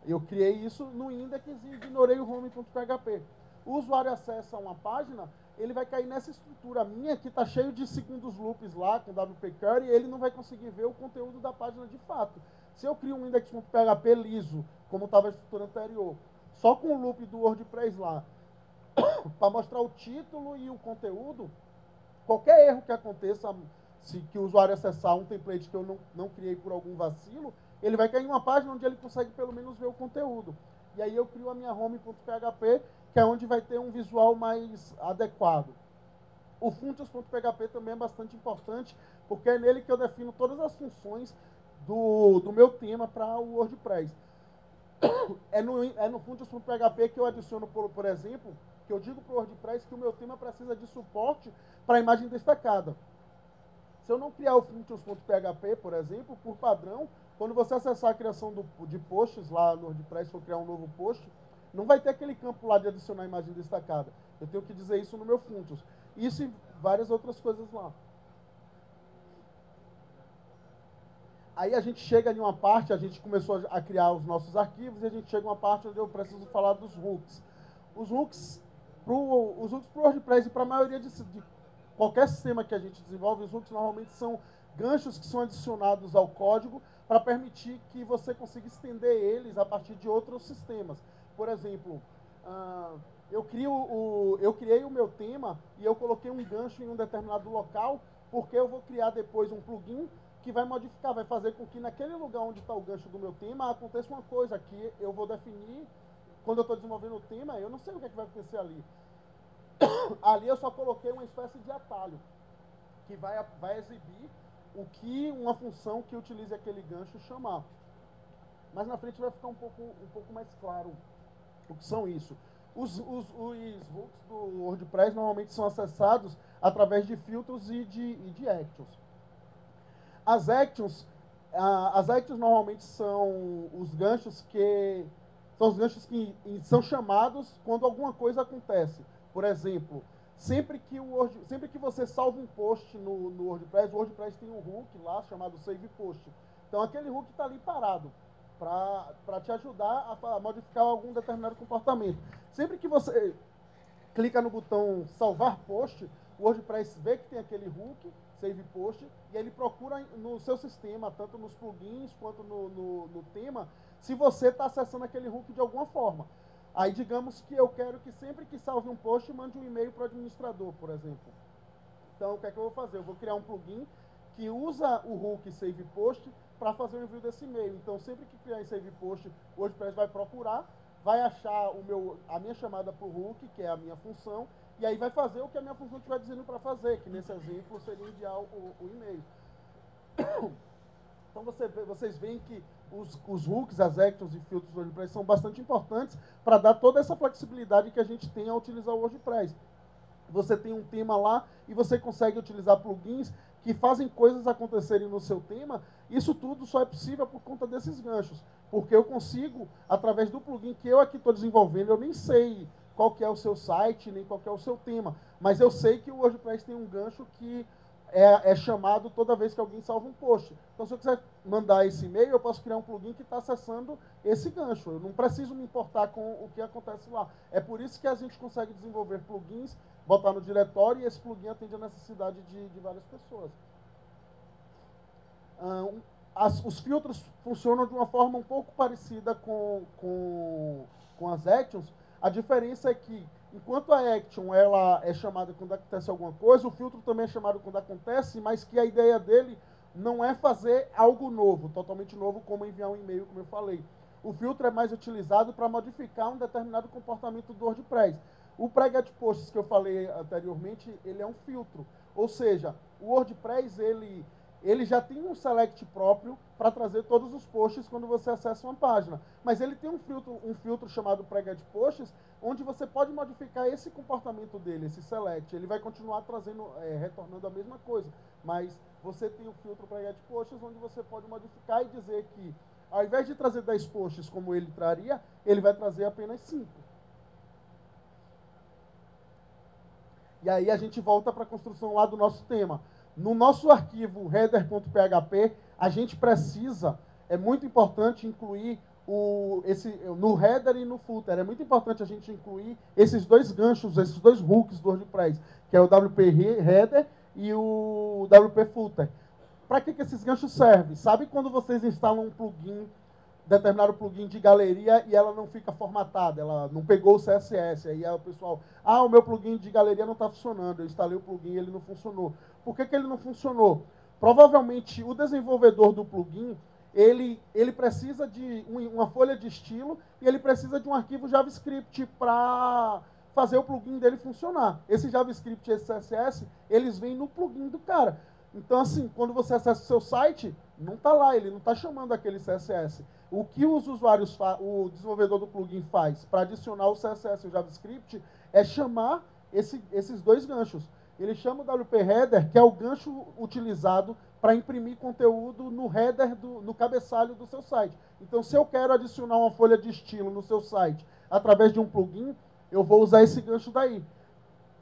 Eu criei isso no index e ignorei o home.php. O usuário acessa uma página, ele vai cair nessa estrutura minha que está cheio de segundos loops lá com WP Curry e ele não vai conseguir ver o conteúdo da página de fato. Se eu crio um index.php liso, como estava a estrutura anterior, só com o loop do WordPress lá, para mostrar o título e o conteúdo, qualquer erro que aconteça, se que o usuário acessar um template que eu não, não criei por algum vacilo, ele vai cair em uma página onde ele consegue pelo menos ver o conteúdo. E aí eu crio a minha home.php, que é onde vai ter um visual mais adequado. O functions.php também é bastante importante, porque é nele que eu defino todas as funções do, do meu tema para o WordPress. É no, é no functions.php que eu adiciono, por, por exemplo, que eu digo para o WordPress que o meu tema precisa de suporte para imagem destacada. Se eu não criar o functions.php, por exemplo, por padrão, quando você acessar a criação do, de posts lá no WordPress, for criar um novo post, não vai ter aquele campo lá de adicionar imagem destacada. Eu tenho que dizer isso no meu functions. Isso e várias outras coisas lá. Aí a gente chega em uma parte, a gente começou a criar os nossos arquivos e a gente chega em uma parte onde eu preciso falar dos hooks. Os hooks os hooks para o WordPress e para a maioria de, de qualquer sistema que a gente desenvolve, os hooks normalmente são ganchos que são adicionados ao código para permitir que você consiga estender eles a partir de outros sistemas. Por exemplo, uh, eu, crio o, eu criei o meu tema e eu coloquei um gancho em um determinado local, porque eu vou criar depois um plugin que vai modificar, vai fazer com que naquele lugar onde está o gancho do meu tema aconteça uma coisa que eu vou definir quando eu estou desenvolvendo o tema, eu não sei o que, é que vai acontecer ali. ali eu só coloquei uma espécie de atalho que vai, vai exibir o que uma função que utilize aquele gancho chamar. Mas na frente vai ficar um pouco, um pouco mais claro o que são isso. Os, os, os hooks do WordPress normalmente são acessados através de filtros e de, e de actions. As actions, as actions normalmente são os ganchos que são os ganchos que são chamados quando alguma coisa acontece. Por exemplo, Sempre que, o Word, sempre que você salva um post no, no WordPress, o WordPress tem um hook lá chamado Save Post. Então aquele hook está ali parado para te ajudar a, a modificar algum determinado comportamento. Sempre que você clica no botão salvar post, o WordPress vê que tem aquele hook, save post, e ele procura no seu sistema, tanto nos plugins quanto no, no, no tema, se você está acessando aquele hook de alguma forma. Aí digamos que eu quero que sempre que salve um post, mande um e-mail para o administrador, por exemplo. Então o que é que eu vou fazer? Eu vou criar um plugin que usa o hook save post para fazer o envio desse e-mail. Então sempre que criar em save post, o WordPress vai procurar, vai achar o meu, a minha chamada para o hook, que é a minha função, e aí vai fazer o que a minha função estiver dizendo para fazer, que nesse exemplo seria enviar o, o e-mail. Então você vocês veem que os, os hooks, as actions e filtros do WordPress são bastante importantes para dar toda essa flexibilidade que a gente tem ao utilizar o WordPress. Você tem um tema lá e você consegue utilizar plugins que fazem coisas acontecerem no seu tema. Isso tudo só é possível por conta desses ganchos. Porque eu consigo, através do plugin que eu aqui estou desenvolvendo, eu nem sei qual que é o seu site, nem qual que é o seu tema. Mas eu sei que o WordPress tem um gancho que é, é, chamado toda vez que alguém salva um post. Então, se eu quiser mandar esse e-mail, eu posso criar um plugin que está acessando esse gancho. Eu não preciso me importar com o que acontece lá. É por isso que a gente consegue desenvolver plugins, botar no diretório e esse plugin atende a necessidade de, de várias pessoas. As, os filtros funcionam de uma forma um pouco parecida com, com, com as actions. A diferença é que Enquanto a action ela é chamada quando acontece alguma coisa, o filtro também é chamado quando acontece, mas que a ideia dele não é fazer algo novo, totalmente novo, como enviar um e-mail, como eu falei. O filtro é mais utilizado para modificar um determinado comportamento do WordPress. O pre-get posts que eu falei anteriormente, ele é um filtro. Ou seja, o WordPress ele ele já tem um select próprio para trazer todos os posts quando você acessa uma página. Mas ele tem um filtro, um filtro chamado Pre-Get Posts, onde você pode modificar esse comportamento dele, esse select. Ele vai continuar trazendo, é, retornando a mesma coisa. Mas você tem o um filtro Pre-Get Posts, onde você pode modificar e dizer que, ao invés de trazer 10 posts como ele traria, ele vai trazer apenas 5. E aí a gente volta para a construção lá do nosso tema. No nosso arquivo header.php, a gente precisa, é muito importante incluir o, esse, no header e no footer. É muito importante a gente incluir esses dois ganchos, esses dois hooks do WordPress, que é o WP header e o WP footer. Para que, que esses ganchos servem? Sabe quando vocês instalam um plugin, determinado plugin de galeria e ela não fica formatada, ela não pegou o CSS, aí o pessoal, ah, o meu plugin de galeria não está funcionando, eu instalei o plugin e ele não funcionou. Por que, que ele não funcionou? Provavelmente o desenvolvedor do plugin ele, ele precisa de uma folha de estilo e ele precisa de um arquivo JavaScript para fazer o plugin dele funcionar. Esse JavaScript e esse CSS, eles vêm no plugin do cara. Então, assim, quando você acessa o seu site, não está lá, ele não está chamando aquele CSS. O que os usuários, o desenvolvedor do plugin faz para adicionar o CSS e o JavaScript é chamar esse, esses dois ganchos. Ele chama o WP Header, que é o gancho utilizado para imprimir conteúdo no header, do, no cabeçalho do seu site. Então, se eu quero adicionar uma folha de estilo no seu site através de um plugin, eu vou usar esse gancho daí.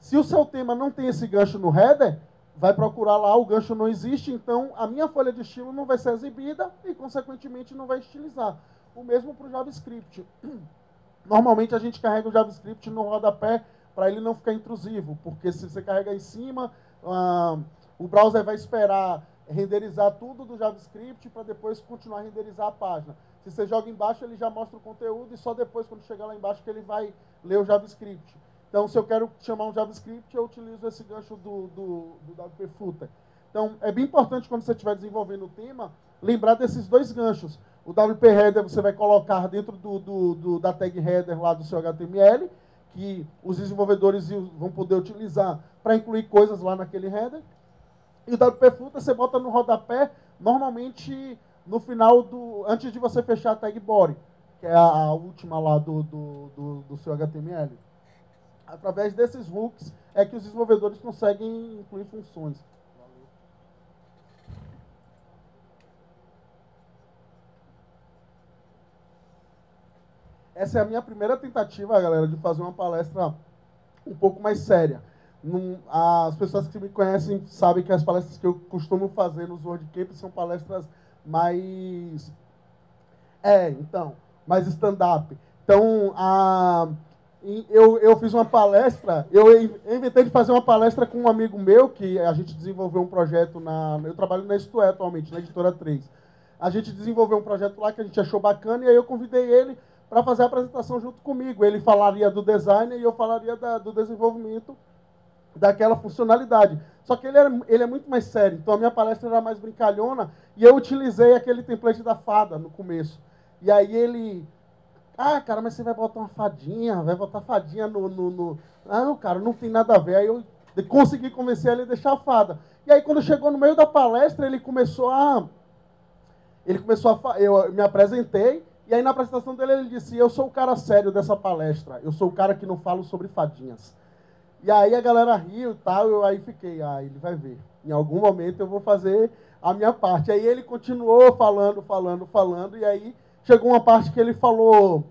Se o seu tema não tem esse gancho no header, vai procurar lá, o gancho não existe, então a minha folha de estilo não vai ser exibida e, consequentemente, não vai estilizar. O mesmo para o JavaScript. Normalmente a gente carrega o JavaScript no rodapé para ele não ficar intrusivo, porque se você carrega em cima, ah, o browser vai esperar renderizar tudo do JavaScript para depois continuar a renderizar a página. Se você joga embaixo, ele já mostra o conteúdo e só depois, quando chegar lá embaixo, que ele vai ler o JavaScript. Então, se eu quero chamar um JavaScript, eu utilizo esse gancho do, do, do WP Footer. Então, é bem importante, quando você estiver desenvolvendo o tema, lembrar desses dois ganchos. O WP Header você vai colocar dentro do, do, do, da tag header lá do seu HTML, que os desenvolvedores vão poder utilizar para incluir coisas lá naquele header. E o WP Footer você bota no rodapé, normalmente no final do. antes de você fechar a tag body, que é a, última lá do, do, do, do seu HTML. Através desses hooks é que os desenvolvedores conseguem incluir funções. Essa é a minha primeira tentativa, galera, de fazer uma palestra um pouco mais séria. As pessoas que me conhecem sabem que as palestras que eu costumo fazer nos WordCamp são palestras mais. É, então, mais stand-up. Então, a, eu, eu fiz uma palestra, eu inventei de fazer uma palestra com um amigo meu, que a gente desenvolveu um projeto na. Eu trabalho na Isto atualmente, na editora 3. A gente desenvolveu um projeto lá que a gente achou bacana e aí eu convidei ele para fazer a apresentação junto comigo. Ele falaria do design e eu falaria da, do desenvolvimento daquela funcionalidade. Só que ele, era, ele é muito mais sério, então a minha palestra era mais brincalhona e eu utilizei aquele template da fada no começo. E aí ele, ah, cara, mas você vai botar uma fadinha, vai botar fadinha no, no, no... Ah, não, cara, não tem nada a ver. Aí eu consegui convencer ele a deixar a fada. E aí quando chegou no meio da palestra, ele começou a... Ele começou a... Eu me apresentei, e aí na apresentação dele ele disse, eu sou o cara sério dessa palestra, eu sou o cara que não falo sobre fadinhas. E aí a galera riu e tal, eu aí fiquei, ah, ele vai ver. Em algum momento eu vou fazer a minha parte. Aí ele continuou falando, falando, falando, e aí chegou uma parte que ele falou,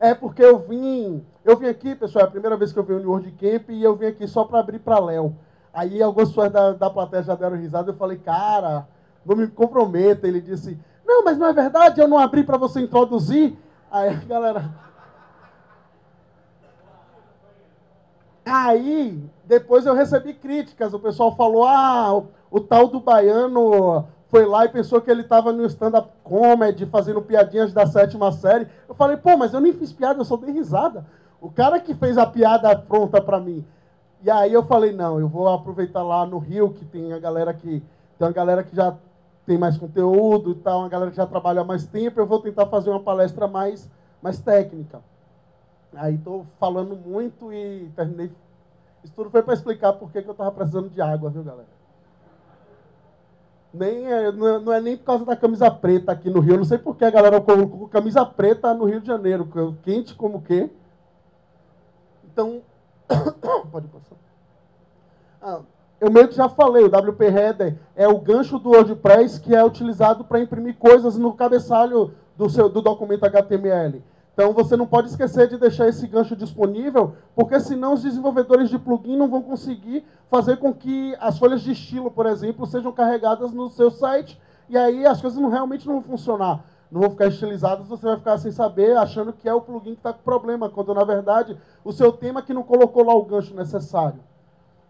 é porque eu vim, eu vim aqui, pessoal, é a primeira vez que eu venho no World Camp e eu vim aqui só para abrir para Léo. Aí algumas pessoas da, da plateia já deram risada, eu falei, cara, não me comprometa. Ele disse, não, mas não é verdade, eu não abri para você introduzir. Aí galera, Aí, depois eu recebi críticas. O pessoal falou: ah, o, o tal do baiano foi lá e pensou que ele estava no stand-up comedy, fazendo piadinhas da sétima série. Eu falei: pô, mas eu nem fiz piada, eu só dei risada. O cara que fez a piada pronta para mim. E aí eu falei: não, eu vou aproveitar lá no Rio, que tem a galera que. Tem uma galera que já tem mais conteúdo e tal, uma galera que já trabalha há mais tempo. Eu vou tentar fazer uma palestra mais, mais técnica. Aí estou falando muito e terminei. Isso tudo foi para explicar por que eu estava precisando de água, viu, galera? Nem é, é, não, é, nem por causa da camisa preta aqui no Rio. Eu não sei por que a galera colocou camisa preta no Rio de Janeiro. Quente como o quê? Então, pode passar. Ah, eu meio que já falei, o WP Header é o gancho do WordPress que é utilizado para imprimir coisas no cabeçalho do, seu, do documento HTML. Então você não pode esquecer de deixar esse gancho disponível, porque senão os desenvolvedores de plugin não vão conseguir fazer com que as folhas de estilo, por exemplo, sejam carregadas no seu site, e aí as coisas não, realmente não vão funcionar. não vão ficar estilizados, você vai ficar sem saber, achando que é o plugin que está com problema, quando na verdade o seu tema que não colocou lá o gancho necessário.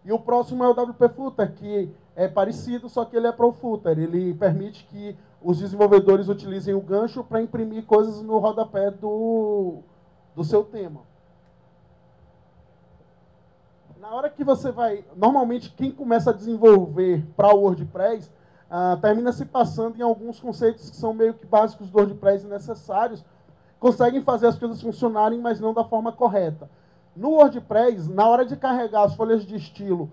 E o próximo é o WP Footer, que é parecido, só que ele é para o Footer. Ele permite que os desenvolvedores utilizem o gancho para imprimir coisas no rodapé do, do seu tema. Na hora que você vai. Normalmente, quem começa a desenvolver para o WordPress ah, termina se passando em alguns conceitos que são meio que básicos do WordPress e necessários. Conseguem fazer as coisas funcionarem, mas não da forma correta. No WordPress, na hora de carregar as folhas de estilo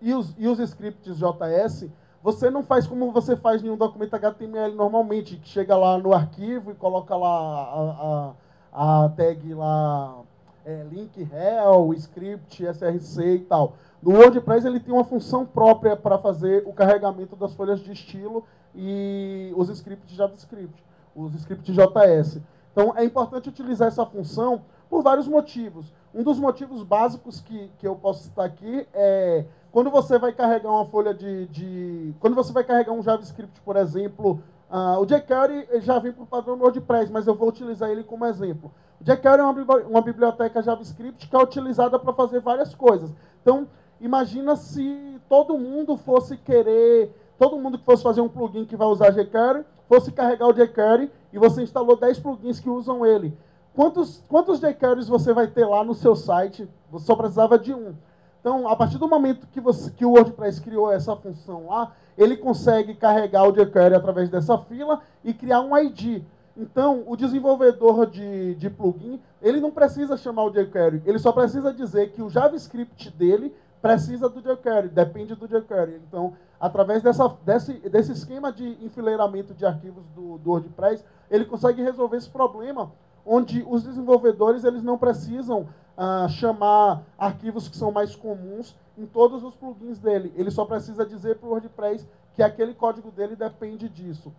e os, e os scripts JS, você não faz como você faz em um documento HTML normalmente, que chega lá no arquivo e coloca lá a, a, a tag lá, é, link rel, script, src e tal. No WordPress ele tem uma função própria para fazer o carregamento das folhas de estilo e os scripts JavaScript, os scripts JS. Então é importante utilizar essa função por vários motivos. Um dos motivos básicos que, que eu posso citar aqui é quando você vai carregar uma folha de, de quando você vai carregar um JavaScript, por exemplo, uh, o jQuery já vem por padrão no WordPress, mas eu vou utilizar ele como exemplo. O jQuery é uma, uma biblioteca JavaScript que é utilizada para fazer várias coisas. Então, imagina se todo mundo fosse querer, todo mundo que fosse fazer um plugin que vai usar jQuery, fosse carregar o jQuery e você instalou 10 plugins que usam ele. Quantos, quantos você vai ter lá no seu site? Você só precisava de um. Então, a partir do momento que, você, que o WordPress criou essa função lá, ele consegue carregar o jQuery através dessa fila e criar um ID. Então, o desenvolvedor de, de plugin, ele não precisa chamar o jQuery, ele só precisa dizer que o JavaScript dele precisa do jQuery, depende do jQuery. Então, através dessa, desse, desse esquema de enfileiramento de arquivos do, do WordPress, ele consegue resolver esse problema, onde os desenvolvedores eles não precisam uh, chamar arquivos que são mais comuns em todos os plugins dele. Ele só precisa dizer para o WordPress que aquele código dele depende disso.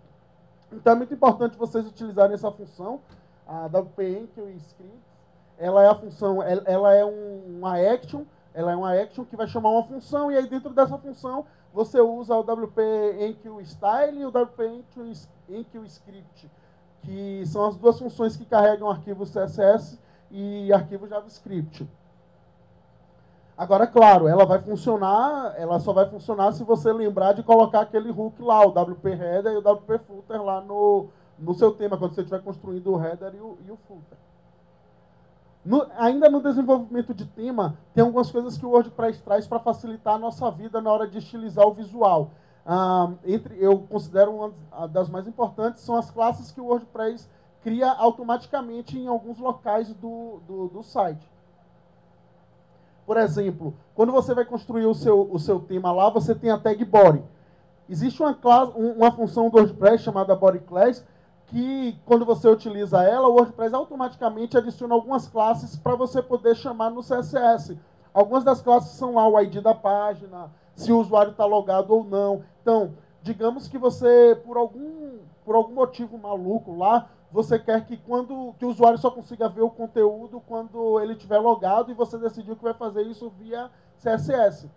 Então é muito importante vocês utilizarem essa função, a WP Enkel Scripts. Ela é a função, ela é uma action, ela é uma action que vai chamar uma função e aí dentro dessa função você usa o WP Enkel Style e o WP Enkel Script, que são as duas funções que carregam arquivos CSS e arquivo JavaScript. Agora, claro, ela vai funcionar, ela só vai funcionar se você lembrar de colocar aquele hook lá, o WP Header e o WP Footer lá no, no seu tema, quando você estiver construindo o header e o, e o footer. No, ainda no desenvolvimento de tema, tem algumas coisas que o WordPress traz para facilitar a nossa vida na hora de estilizar o visual. Ah, entre, eu considero uma das mais importantes são as classes que o WordPress cria automaticamente em alguns locais do, do, do site. Por exemplo, quando você vai construir o seu, o seu tema lá, você tem a tag body. Existe uma, classe, uma função do WordPress chamada body class, que quando você utiliza ela, o WordPress automaticamente adiciona algumas classes para você poder chamar no CSS. Algumas das classes são lá o ID da página, se o usuário está logado ou não. Então, digamos que você, por algum, por algum motivo maluco lá, você quer que quando que o usuário só consiga ver o conteúdo quando ele estiver logado e você decidiu que vai fazer isso via CSS.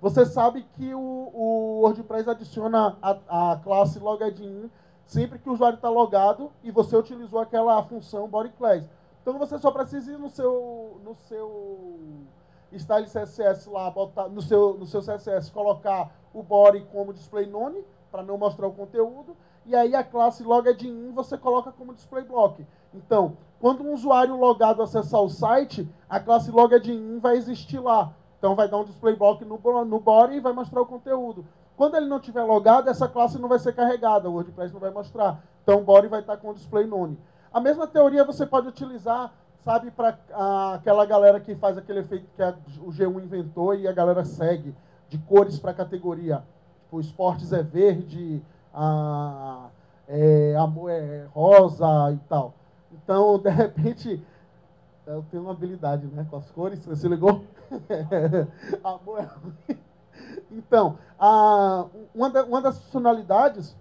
Você sabe que o, o WordPress adiciona a, a classe logadin sempre que o usuário está logado e você utilizou aquela função body class. Então você só precisa ir no seu, no seu style CSS lá, botar, no, seu, no seu CSS, colocar o body como display none, para não mostrar o conteúdo, e aí a classe logadin você coloca como display block. Então, quando um usuário logado acessar o site, a classe logadin vai existir lá. Então vai dar um display block no, no body e vai mostrar o conteúdo. Quando ele não tiver logado, essa classe não vai ser carregada, o WordPress não vai mostrar. Então o body vai estar com o display none. A mesma teoria você pode utilizar, sabe, para aquela galera que faz aquele efeito que a, o G1 inventou e a galera segue, de cores para categoria. Tipo, esportes é verde, a, é, amor é rosa e tal. Então, de repente, eu tenho uma habilidade né, com as cores, você ligou? amor é Então, a, uma, da, uma das funcionalidades,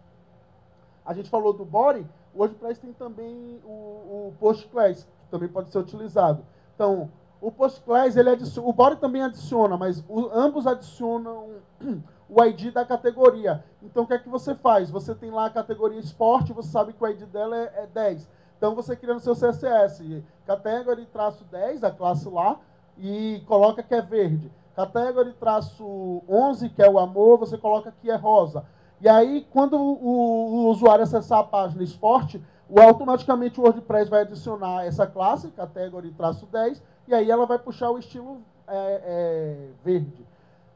a gente falou do body, o WordPress tem também o, o post class, que também pode ser utilizado. Então, o post class, ele adiciona, o body também adiciona, mas o, ambos adicionam o ID da categoria. Então, o que é que você faz? Você tem lá a categoria esporte, você sabe que o ID dela é, é 10. Então, você cria no seu CSS, category traço 10, a classe lá, e coloca que é verde. Category traço 11, que é o amor, você coloca que é rosa. E aí, quando o, o usuário acessar a página esporte, o, automaticamente o WordPress vai adicionar essa classe, category traço 10, e aí ela vai puxar o estilo é, é, verde.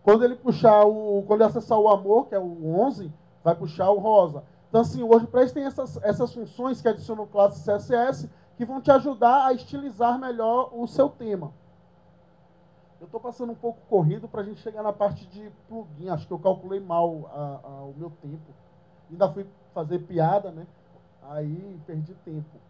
Quando ele puxar o, quando ele acessar o amor, que é o 11, vai puxar o rosa. Então, assim, o WordPress tem essas, essas funções que adicionam classe CSS que vão te ajudar a estilizar melhor o seu tema. Eu estou passando um pouco corrido para a gente chegar na parte de plugin. Acho que eu calculei mal a, a, o meu tempo. Ainda fui fazer piada, né? Aí perdi tempo.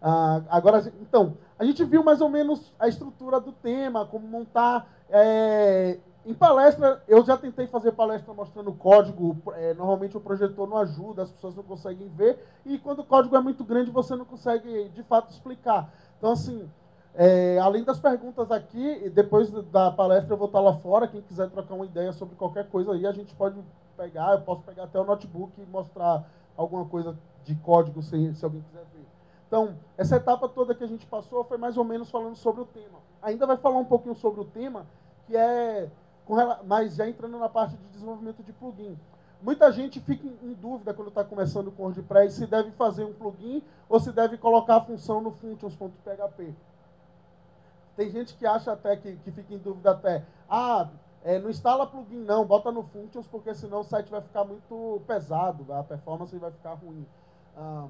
Ah, agora, então, a gente viu mais ou menos a estrutura do tema, como montar. É, em palestra, eu já tentei fazer palestra mostrando código. É, normalmente o projetor não ajuda, as pessoas não conseguem ver. E quando o código é muito grande, você não consegue de fato explicar. Então, assim, é, além das perguntas aqui, depois da palestra eu vou estar lá fora. Quem quiser trocar uma ideia sobre qualquer coisa aí, a gente pode pegar. Eu posso pegar até o notebook e mostrar alguma coisa de código, se, se alguém quiser ver. Então, essa etapa toda que a gente passou foi mais ou menos falando sobre o tema. Ainda vai falar um pouquinho sobre o tema, que é, mas já entrando na parte de desenvolvimento de plugin. Muita gente fica em dúvida quando está começando com WordPress se deve fazer um plugin ou se deve colocar a função no functions.php. Tem gente que acha até que, que fica em dúvida até, ah, é, não instala plugin não, bota no Functions, porque senão o site vai ficar muito pesado, a performance vai ficar ruim. Ah,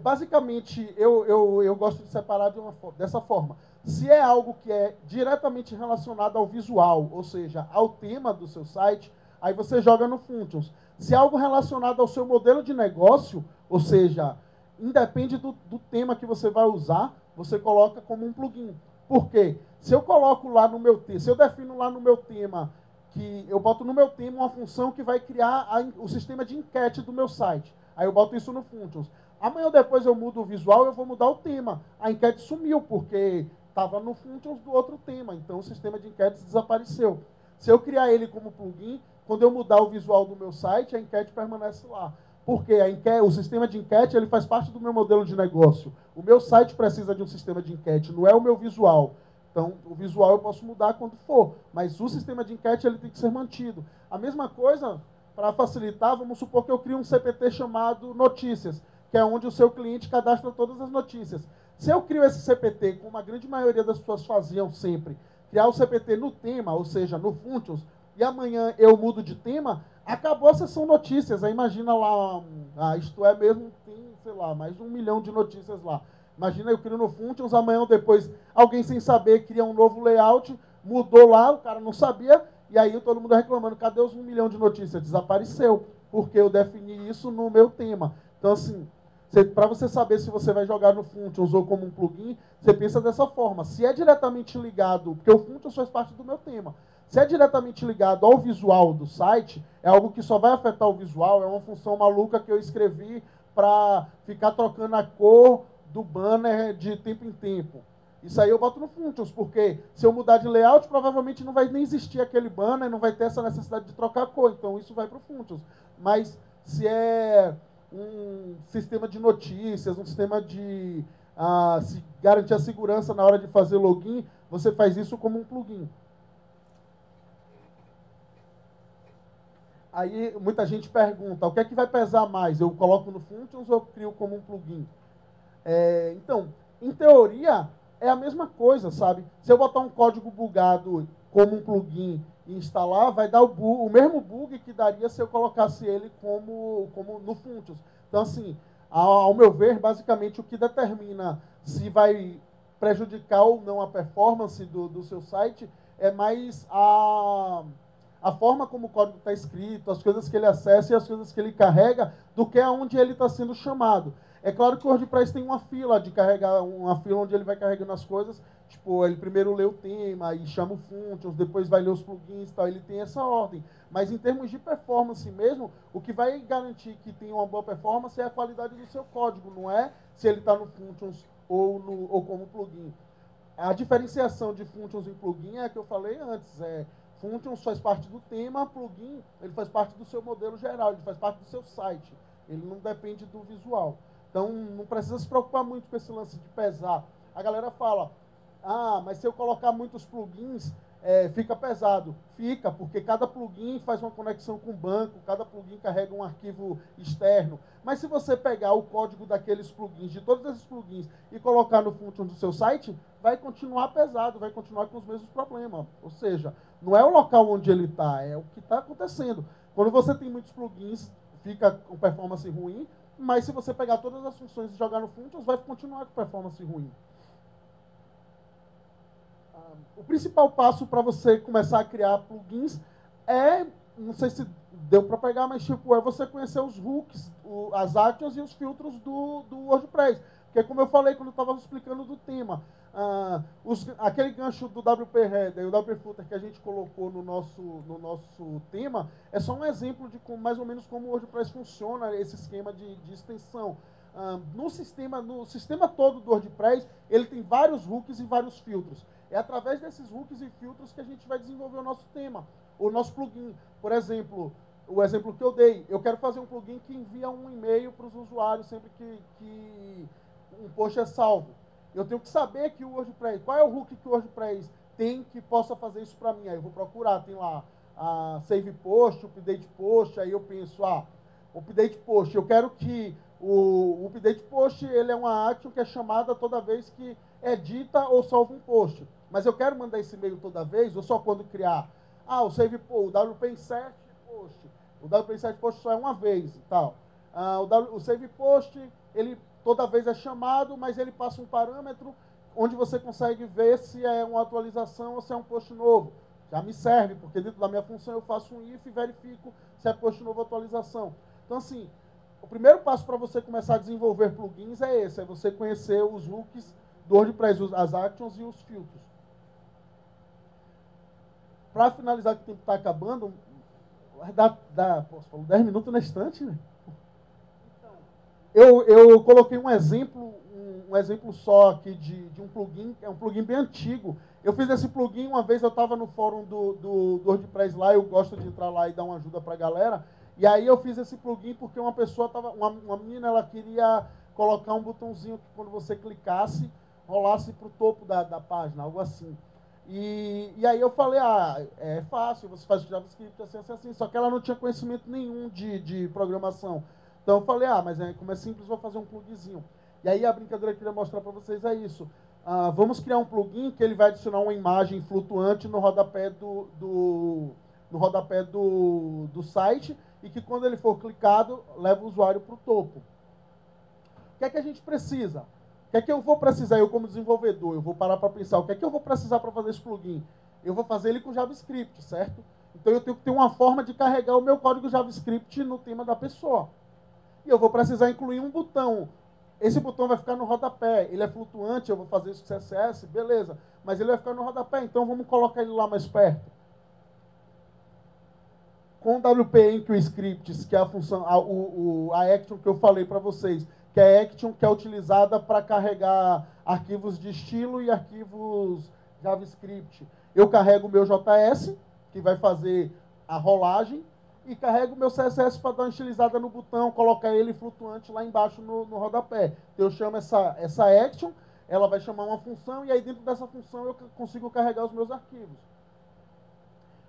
basicamente, eu, eu, eu gosto de separar de uma, dessa forma. Se é algo que é diretamente relacionado ao visual, ou seja, ao tema do seu site, aí você joga no Functions. Se é algo relacionado ao seu modelo de negócio, ou seja, independe do, do tema que você vai usar, você coloca como um plugin. Por quê? Se eu coloco lá no meu tema, se eu defino lá no meu tema, que eu boto no meu tema uma função que vai criar a, o sistema de enquete do meu site. Aí eu boto isso no Functions. Amanhã depois eu mudo o visual, eu vou mudar o tema. A enquete sumiu, porque estava no Functions do outro tema. Então o sistema de enquetes desapareceu. Se eu criar ele como plugin, quando eu mudar o visual do meu site, a enquete permanece lá. Porque a enquete, o sistema de enquete ele faz parte do meu modelo de negócio. O meu site precisa de um sistema de enquete, não é o meu visual. Então, o visual eu posso mudar quando for, mas o sistema de enquete ele tem que ser mantido. A mesma coisa, para facilitar, vamos supor que eu crio um CPT chamado Notícias, que é onde o seu cliente cadastra todas as notícias. Se eu crio esse CPT, como a grande maioria das pessoas faziam sempre, criar o CPT no tema, ou seja, no Functions, e amanhã eu mudo de tema, acabou a sessão notícias. Aí imagina lá, ah, isto é mesmo, tem, sei lá, mais de um milhão de notícias lá. Imagina eu crio no Functions, amanhã depois alguém sem saber cria um novo layout, mudou lá, o cara não sabia, e aí todo mundo reclamando, cadê os um milhão de notícias? Desapareceu, porque eu defini isso no meu tema. Então, assim, para você saber se você vai jogar no Functions ou como um plugin, você pensa dessa forma. Se é diretamente ligado, porque o Functions faz parte do meu tema. Se é diretamente ligado ao visual do site, é algo que só vai afetar o visual, é uma função maluca que eu escrevi para ficar trocando a cor do banner de tempo em tempo. Isso aí eu boto no Functions, porque se eu mudar de layout, provavelmente não vai nem existir aquele banner, não vai ter essa necessidade de trocar a cor, então isso vai para o Functions. Mas se é um sistema de notícias, um sistema de ah, se garantir a segurança na hora de fazer login, você faz isso como um plugin. Aí muita gente pergunta, o que é que vai pesar mais? Eu coloco no Functions ou eu crio como um plugin? É, então, em teoria, é a mesma coisa, sabe? Se eu botar um código bugado como um plugin instalar, vai dar o, bug, o mesmo bug que daria se eu colocasse ele como, como no Functions. Então, assim, ao, ao meu ver, basicamente o que determina se vai prejudicar ou não a performance do, do seu site é mais a a forma como o código está escrito, as coisas que ele acessa e as coisas que ele carrega, do que aonde ele está sendo chamado. É claro que o WordPress tem uma fila de carregar, uma fila onde ele vai carregando as coisas. Tipo, ele primeiro lê o tema e chama o functions, depois vai ler os plugins e tal. Ele tem essa ordem. Mas em termos de performance mesmo, o que vai garantir que tenha uma boa performance é a qualidade do seu código, não é se ele está no functions ou, no, ou como plugin. A diferenciação de functions e plugin é a que eu falei antes. É, Functions faz parte do tema, plugin ele faz parte do seu modelo geral, ele faz parte do seu site. Ele não depende do visual. Então não precisa se preocupar muito com esse lance de pesar. A galera fala, ah, mas se eu colocar muitos plugins, é, fica pesado. Fica, porque cada plugin faz uma conexão com o banco, cada plugin carrega um arquivo externo. Mas se você pegar o código daqueles plugins, de todos esses plugins, e colocar no function do seu site, vai continuar pesado, vai continuar com os mesmos problemas. Ou seja, não é o local onde ele está, é o que está acontecendo. Quando você tem muitos plugins, fica com performance ruim, mas se você pegar todas as funções e jogar no functions, vai continuar com performance ruim o principal passo para você começar a criar plugins é, não sei se deu para pegar, mas tipo, é você conhecer os hooks, as actions e os filtros do, do WordPress. Porque como eu falei quando eu estava explicando do tema, uh, os, aquele gancho do WP Header e o WP Footer que a gente colocou no nosso, no nosso tema é só um exemplo de mais ou menos como o WordPress funciona, esse esquema de, de extensão. Uh, no sistema, no sistema todo do WordPress, ele tem vários hooks e vários filtros. É através desses hooks e filtros que a gente vai desenvolver o nosso tema, o nosso plugin. Por exemplo, o exemplo que eu dei, eu quero fazer um plugin que envia um e-mail para os usuários sempre que, que um post é salvo. Eu tenho que saber que o WordPress, qual é o hook que o WordPress tem que possa fazer isso para mim. Aí eu vou procurar, tem lá a save post, update post, aí eu penso, ah, update post, eu quero que o, update post ele é uma action que é chamada toda vez que edita ou salva um post. Mas eu quero mandar esse e-mail toda vez, ou só quando criar. Ah, o save o WP insert post. O WP insert post só é uma vez e tal. Ah, o, w, o save post, ele toda vez é chamado, mas ele passa um parâmetro onde você consegue ver se é uma atualização ou se é um post novo. Já me serve, porque dentro da minha função eu faço um if e verifico se é post novo ou atualização. Então, assim, o primeiro passo para você começar a desenvolver plugins é esse, é você conhecer os hooks do WordPress, as actions e os filtros. Para finalizar, que o tempo está acabando, dá, dá, posso falar, 10 minutos na estante, né? Eu, eu coloquei um exemplo, um, um exemplo só aqui de, de, um plugin, é um plugin bem antigo. Eu fiz esse plugin uma vez, eu estava no fórum do, do, do WordPress lá, eu gosto de entrar lá e dar uma ajuda para a galera. E aí eu fiz esse plugin porque uma pessoa estava, uma, uma menina, ela queria colocar um botãozinho que quando você clicasse, rolasse para o topo da, da página, algo assim. E, e aí eu falei, ah, é fácil, você faz JavaScript assim, assim, assim. Só que ela não tinha conhecimento nenhum de, de programação. Então eu falei, ah, mas é, como é simples, vou fazer um plugzinho. E aí a brincadeira que eu queria mostrar para vocês é isso. Ah, vamos criar um plugin que ele vai adicionar uma imagem flutuante no rodapé do, do, no rodapé do, do site e que quando ele for clicado, leva o usuário para o topo. O que é que a gente precisa? que é que eu vou precisar, eu como desenvolvedor, eu vou parar para pensar, o que é que eu vou precisar para fazer esse plugin? Eu vou fazer ele com JavaScript, certo? Então eu tenho que ter uma forma de carregar o meu código JavaScript no tema da pessoa. E eu vou precisar incluir um botão. Esse botão vai ficar no rodapé, ele é flutuante, eu vou fazer isso com CSS, beleza. Mas ele vai ficar no rodapé, então vamos colocar ele lá mais perto. Com o WP Enqueue Scripts, que é a função, a, o, o, a action que eu falei para vocês, que é Action, que é utilizada para carregar arquivos de estilo e arquivos JavaScript. Eu carrego o meu JS, que vai fazer a rolagem, e carrego o meu CSS para dar uma estilizada no botão, colocar ele flutuante lá embaixo no, no rodapé. Então, eu chamo essa, essa action, ela vai chamar uma função, e aí dentro dessa função eu consigo carregar os meus arquivos.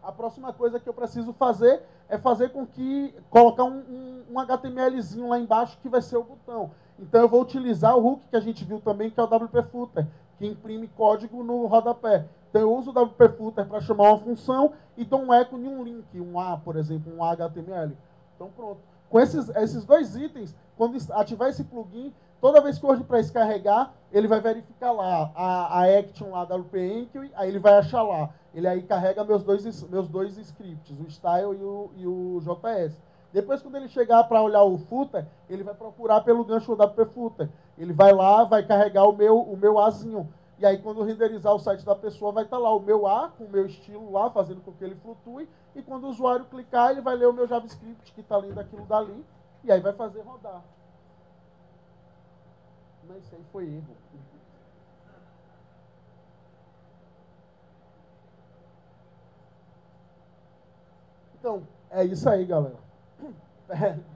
A próxima coisa que eu preciso fazer é fazer com que colocar um, um, um, HTMLzinho lá embaixo que vai ser o botão. Então eu vou utilizar o hook que a gente viu também, que é o WP Footer, que imprime código no rodapé. Então eu uso o WP Footer para chamar uma função e dou um eco em um link, um A, por exemplo, um HTML. Então pronto. Com esses, esses dois itens, quando ativar esse plugin, toda vez que o WordPress carregar, ele vai verificar lá a, a action lá da WP Enqueue, aí ele vai achar lá ele aí carrega meus dois, meus dois scripts, o style e o, e o JS. Depois, quando ele chegar para olhar o footer, ele vai procurar pelo gancho WP footer. Ele vai lá, vai carregar o meu, o meu Azinho. E aí, quando renderizar o site da pessoa, vai estar tá lá o meu A, com o meu estilo lá, fazendo com que ele flutue. E quando o usuário clicar, ele vai ler o meu JavaScript, que está lendo aquilo dali. E aí vai fazer rodar. Mas isso aí foi erro. Então, é isso aí, galera.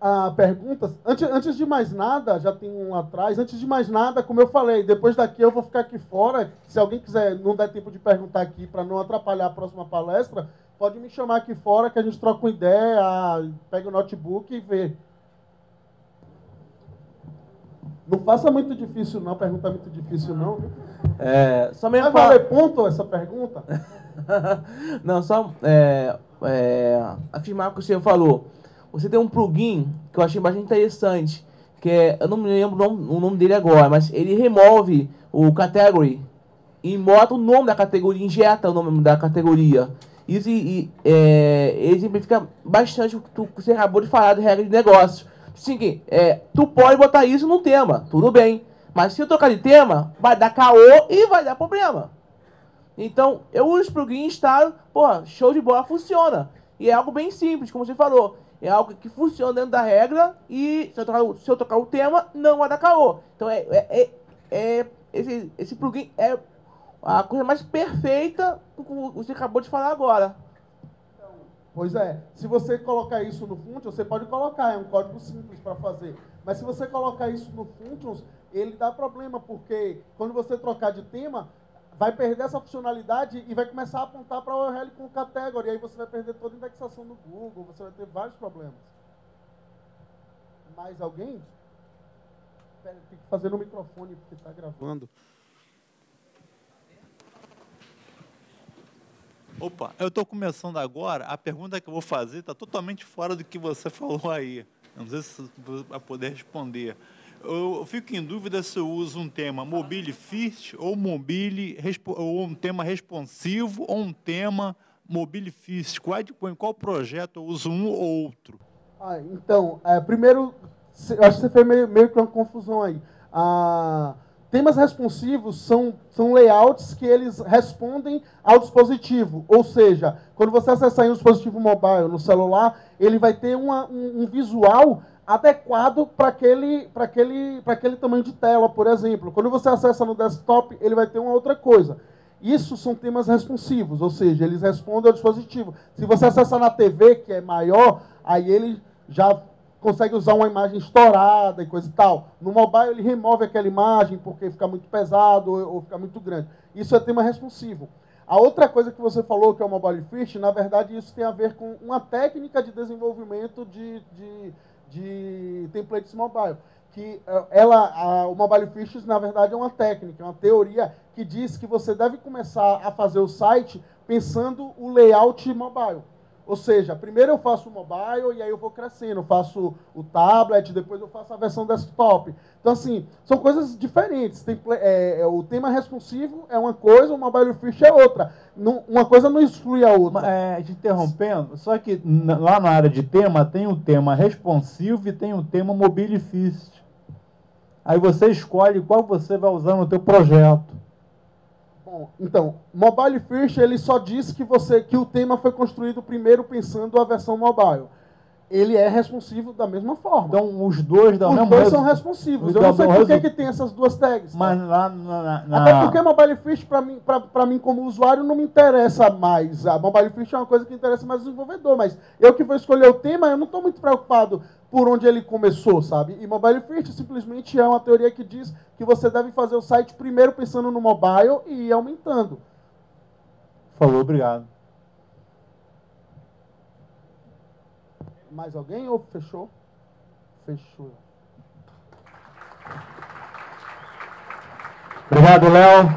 Ah, perguntas. Antes, antes de mais nada, já tem um atrás. Antes de mais nada, como eu falei, depois daqui eu vou ficar aqui fora. Se alguém quiser, não der tempo de perguntar aqui para não atrapalhar a próxima palestra, pode me chamar aqui fora que a gente troca uma ideia, pega o notebook e vê. Não faça muito difícil, não. Pergunta muito difícil, não. É, só mesmo Vai valer ponto essa pergunta? não, só é, é, afirmar o que o senhor falou. Você tem um plugin que eu achei bastante interessante, que é, eu não me lembro o nome, o dele agora, mas ele remove o category e bota o nome da categoria, injeta o nome da categoria. Isso e, é, exemplifica bastante o que você acabou de falar de regra de negócio. Sim, é, tu pode botar isso no tema, tudo bem. Mas se eu trocar de tema, vai dar caô e vai dar problema. Então, eu uso os plugins, instalo, pô, show de bola, funciona. E é algo bem simples, como você falou. É algo que funciona dentro da regra e se eu trocar, se eu trocar o tema, não vai dar caô. Então, é, é, é, é esse, esse plugin é a coisa mais perfeita que você acabou de falar agora. Pois é, se você colocar isso no Functions, você pode colocar, é um código simples para fazer. Mas se você colocar isso no Functions, ele dá problema, porque quando você trocar de tema, vai perder essa funcionalidade e vai começar a apontar para o URL com category. Aí você vai perder toda a indexação no Google, você vai ter vários problemas. Mais alguém? Pera, tem que fazer no microfone, porque está gravando. Opa, eu estou começando agora. A pergunta que eu vou fazer está totalmente fora do que você falou aí. Não sei se vai poder responder. Eu, fico em dúvida se eu uso um tema mobile first ou mobile ou um tema responsivo ou um tema mobile first. Qual, em qual projeto eu uso um ou outro? Ah, então, é, primeiro, eu acho que você fez meio, meio que uma confusão aí. Ah, Temas responsivos são, são layouts que eles respondem ao dispositivo. Ou seja, quando você acessar um dispositivo mobile, no celular, ele vai ter uma, um, um visual adequado para aquele, aquele, aquele tamanho de tela, por exemplo. Quando você acessa no desktop, ele vai ter uma outra coisa. Isso são temas responsivos, ou seja, eles respondem ao dispositivo. Se você acessar na TV, que é maior, aí ele já consegue usar uma imagem estourada e coisa e tal. No mobile ele remove aquela imagem porque fica muito pesado ou, fica muito grande. Isso é tema responsivo. A outra coisa que você falou que é o mobile fish, na verdade isso tem a ver com uma técnica de desenvolvimento de, de, de templates mobile. Que eh, ela, a, o mobile fish, na verdade, é uma técnica, é uma teoria que diz que você deve começar a fazer o site pensando o layout mobile. Ou seja, primeiro eu faço o mobile e aí eu vou crescendo, eu faço o tablet, depois eu faço a versão desktop. Então, assim, são coisas diferentes. Tem, é, é, o tema responsivo é uma coisa, o mobile fish é outra. Não, uma coisa não exclui a outra. É, te interrompendo, só que lá na área de tema tem o tema responsivo e tem o tema mobile fish. Aí você escolhe qual você vai usar no teu projeto. Então, Mobile First ele só diz que você que o tema foi construído primeiro pensando a versão mobile. Ele é responsivo da mesma forma. Então, os dois da Os mesma dois são responsivos. Eu não sei por que, que tem essas duas tags. Tá? Mas lá na, na... Até porque Mobile First, para mim, mim, como usuário, não me interessa mais. A Mobile First é uma coisa que interessa mais o desenvolvedor. Mas eu que vou escolher o tema, eu não estou muito preocupado por onde ele começou, sabe? E Mobile First simplesmente é uma teoria que diz que você deve fazer o site primeiro pensando no mobile e ir aumentando. Falou, obrigado. Mais alguém ou fechou? Fechou. Obrigado, Léo.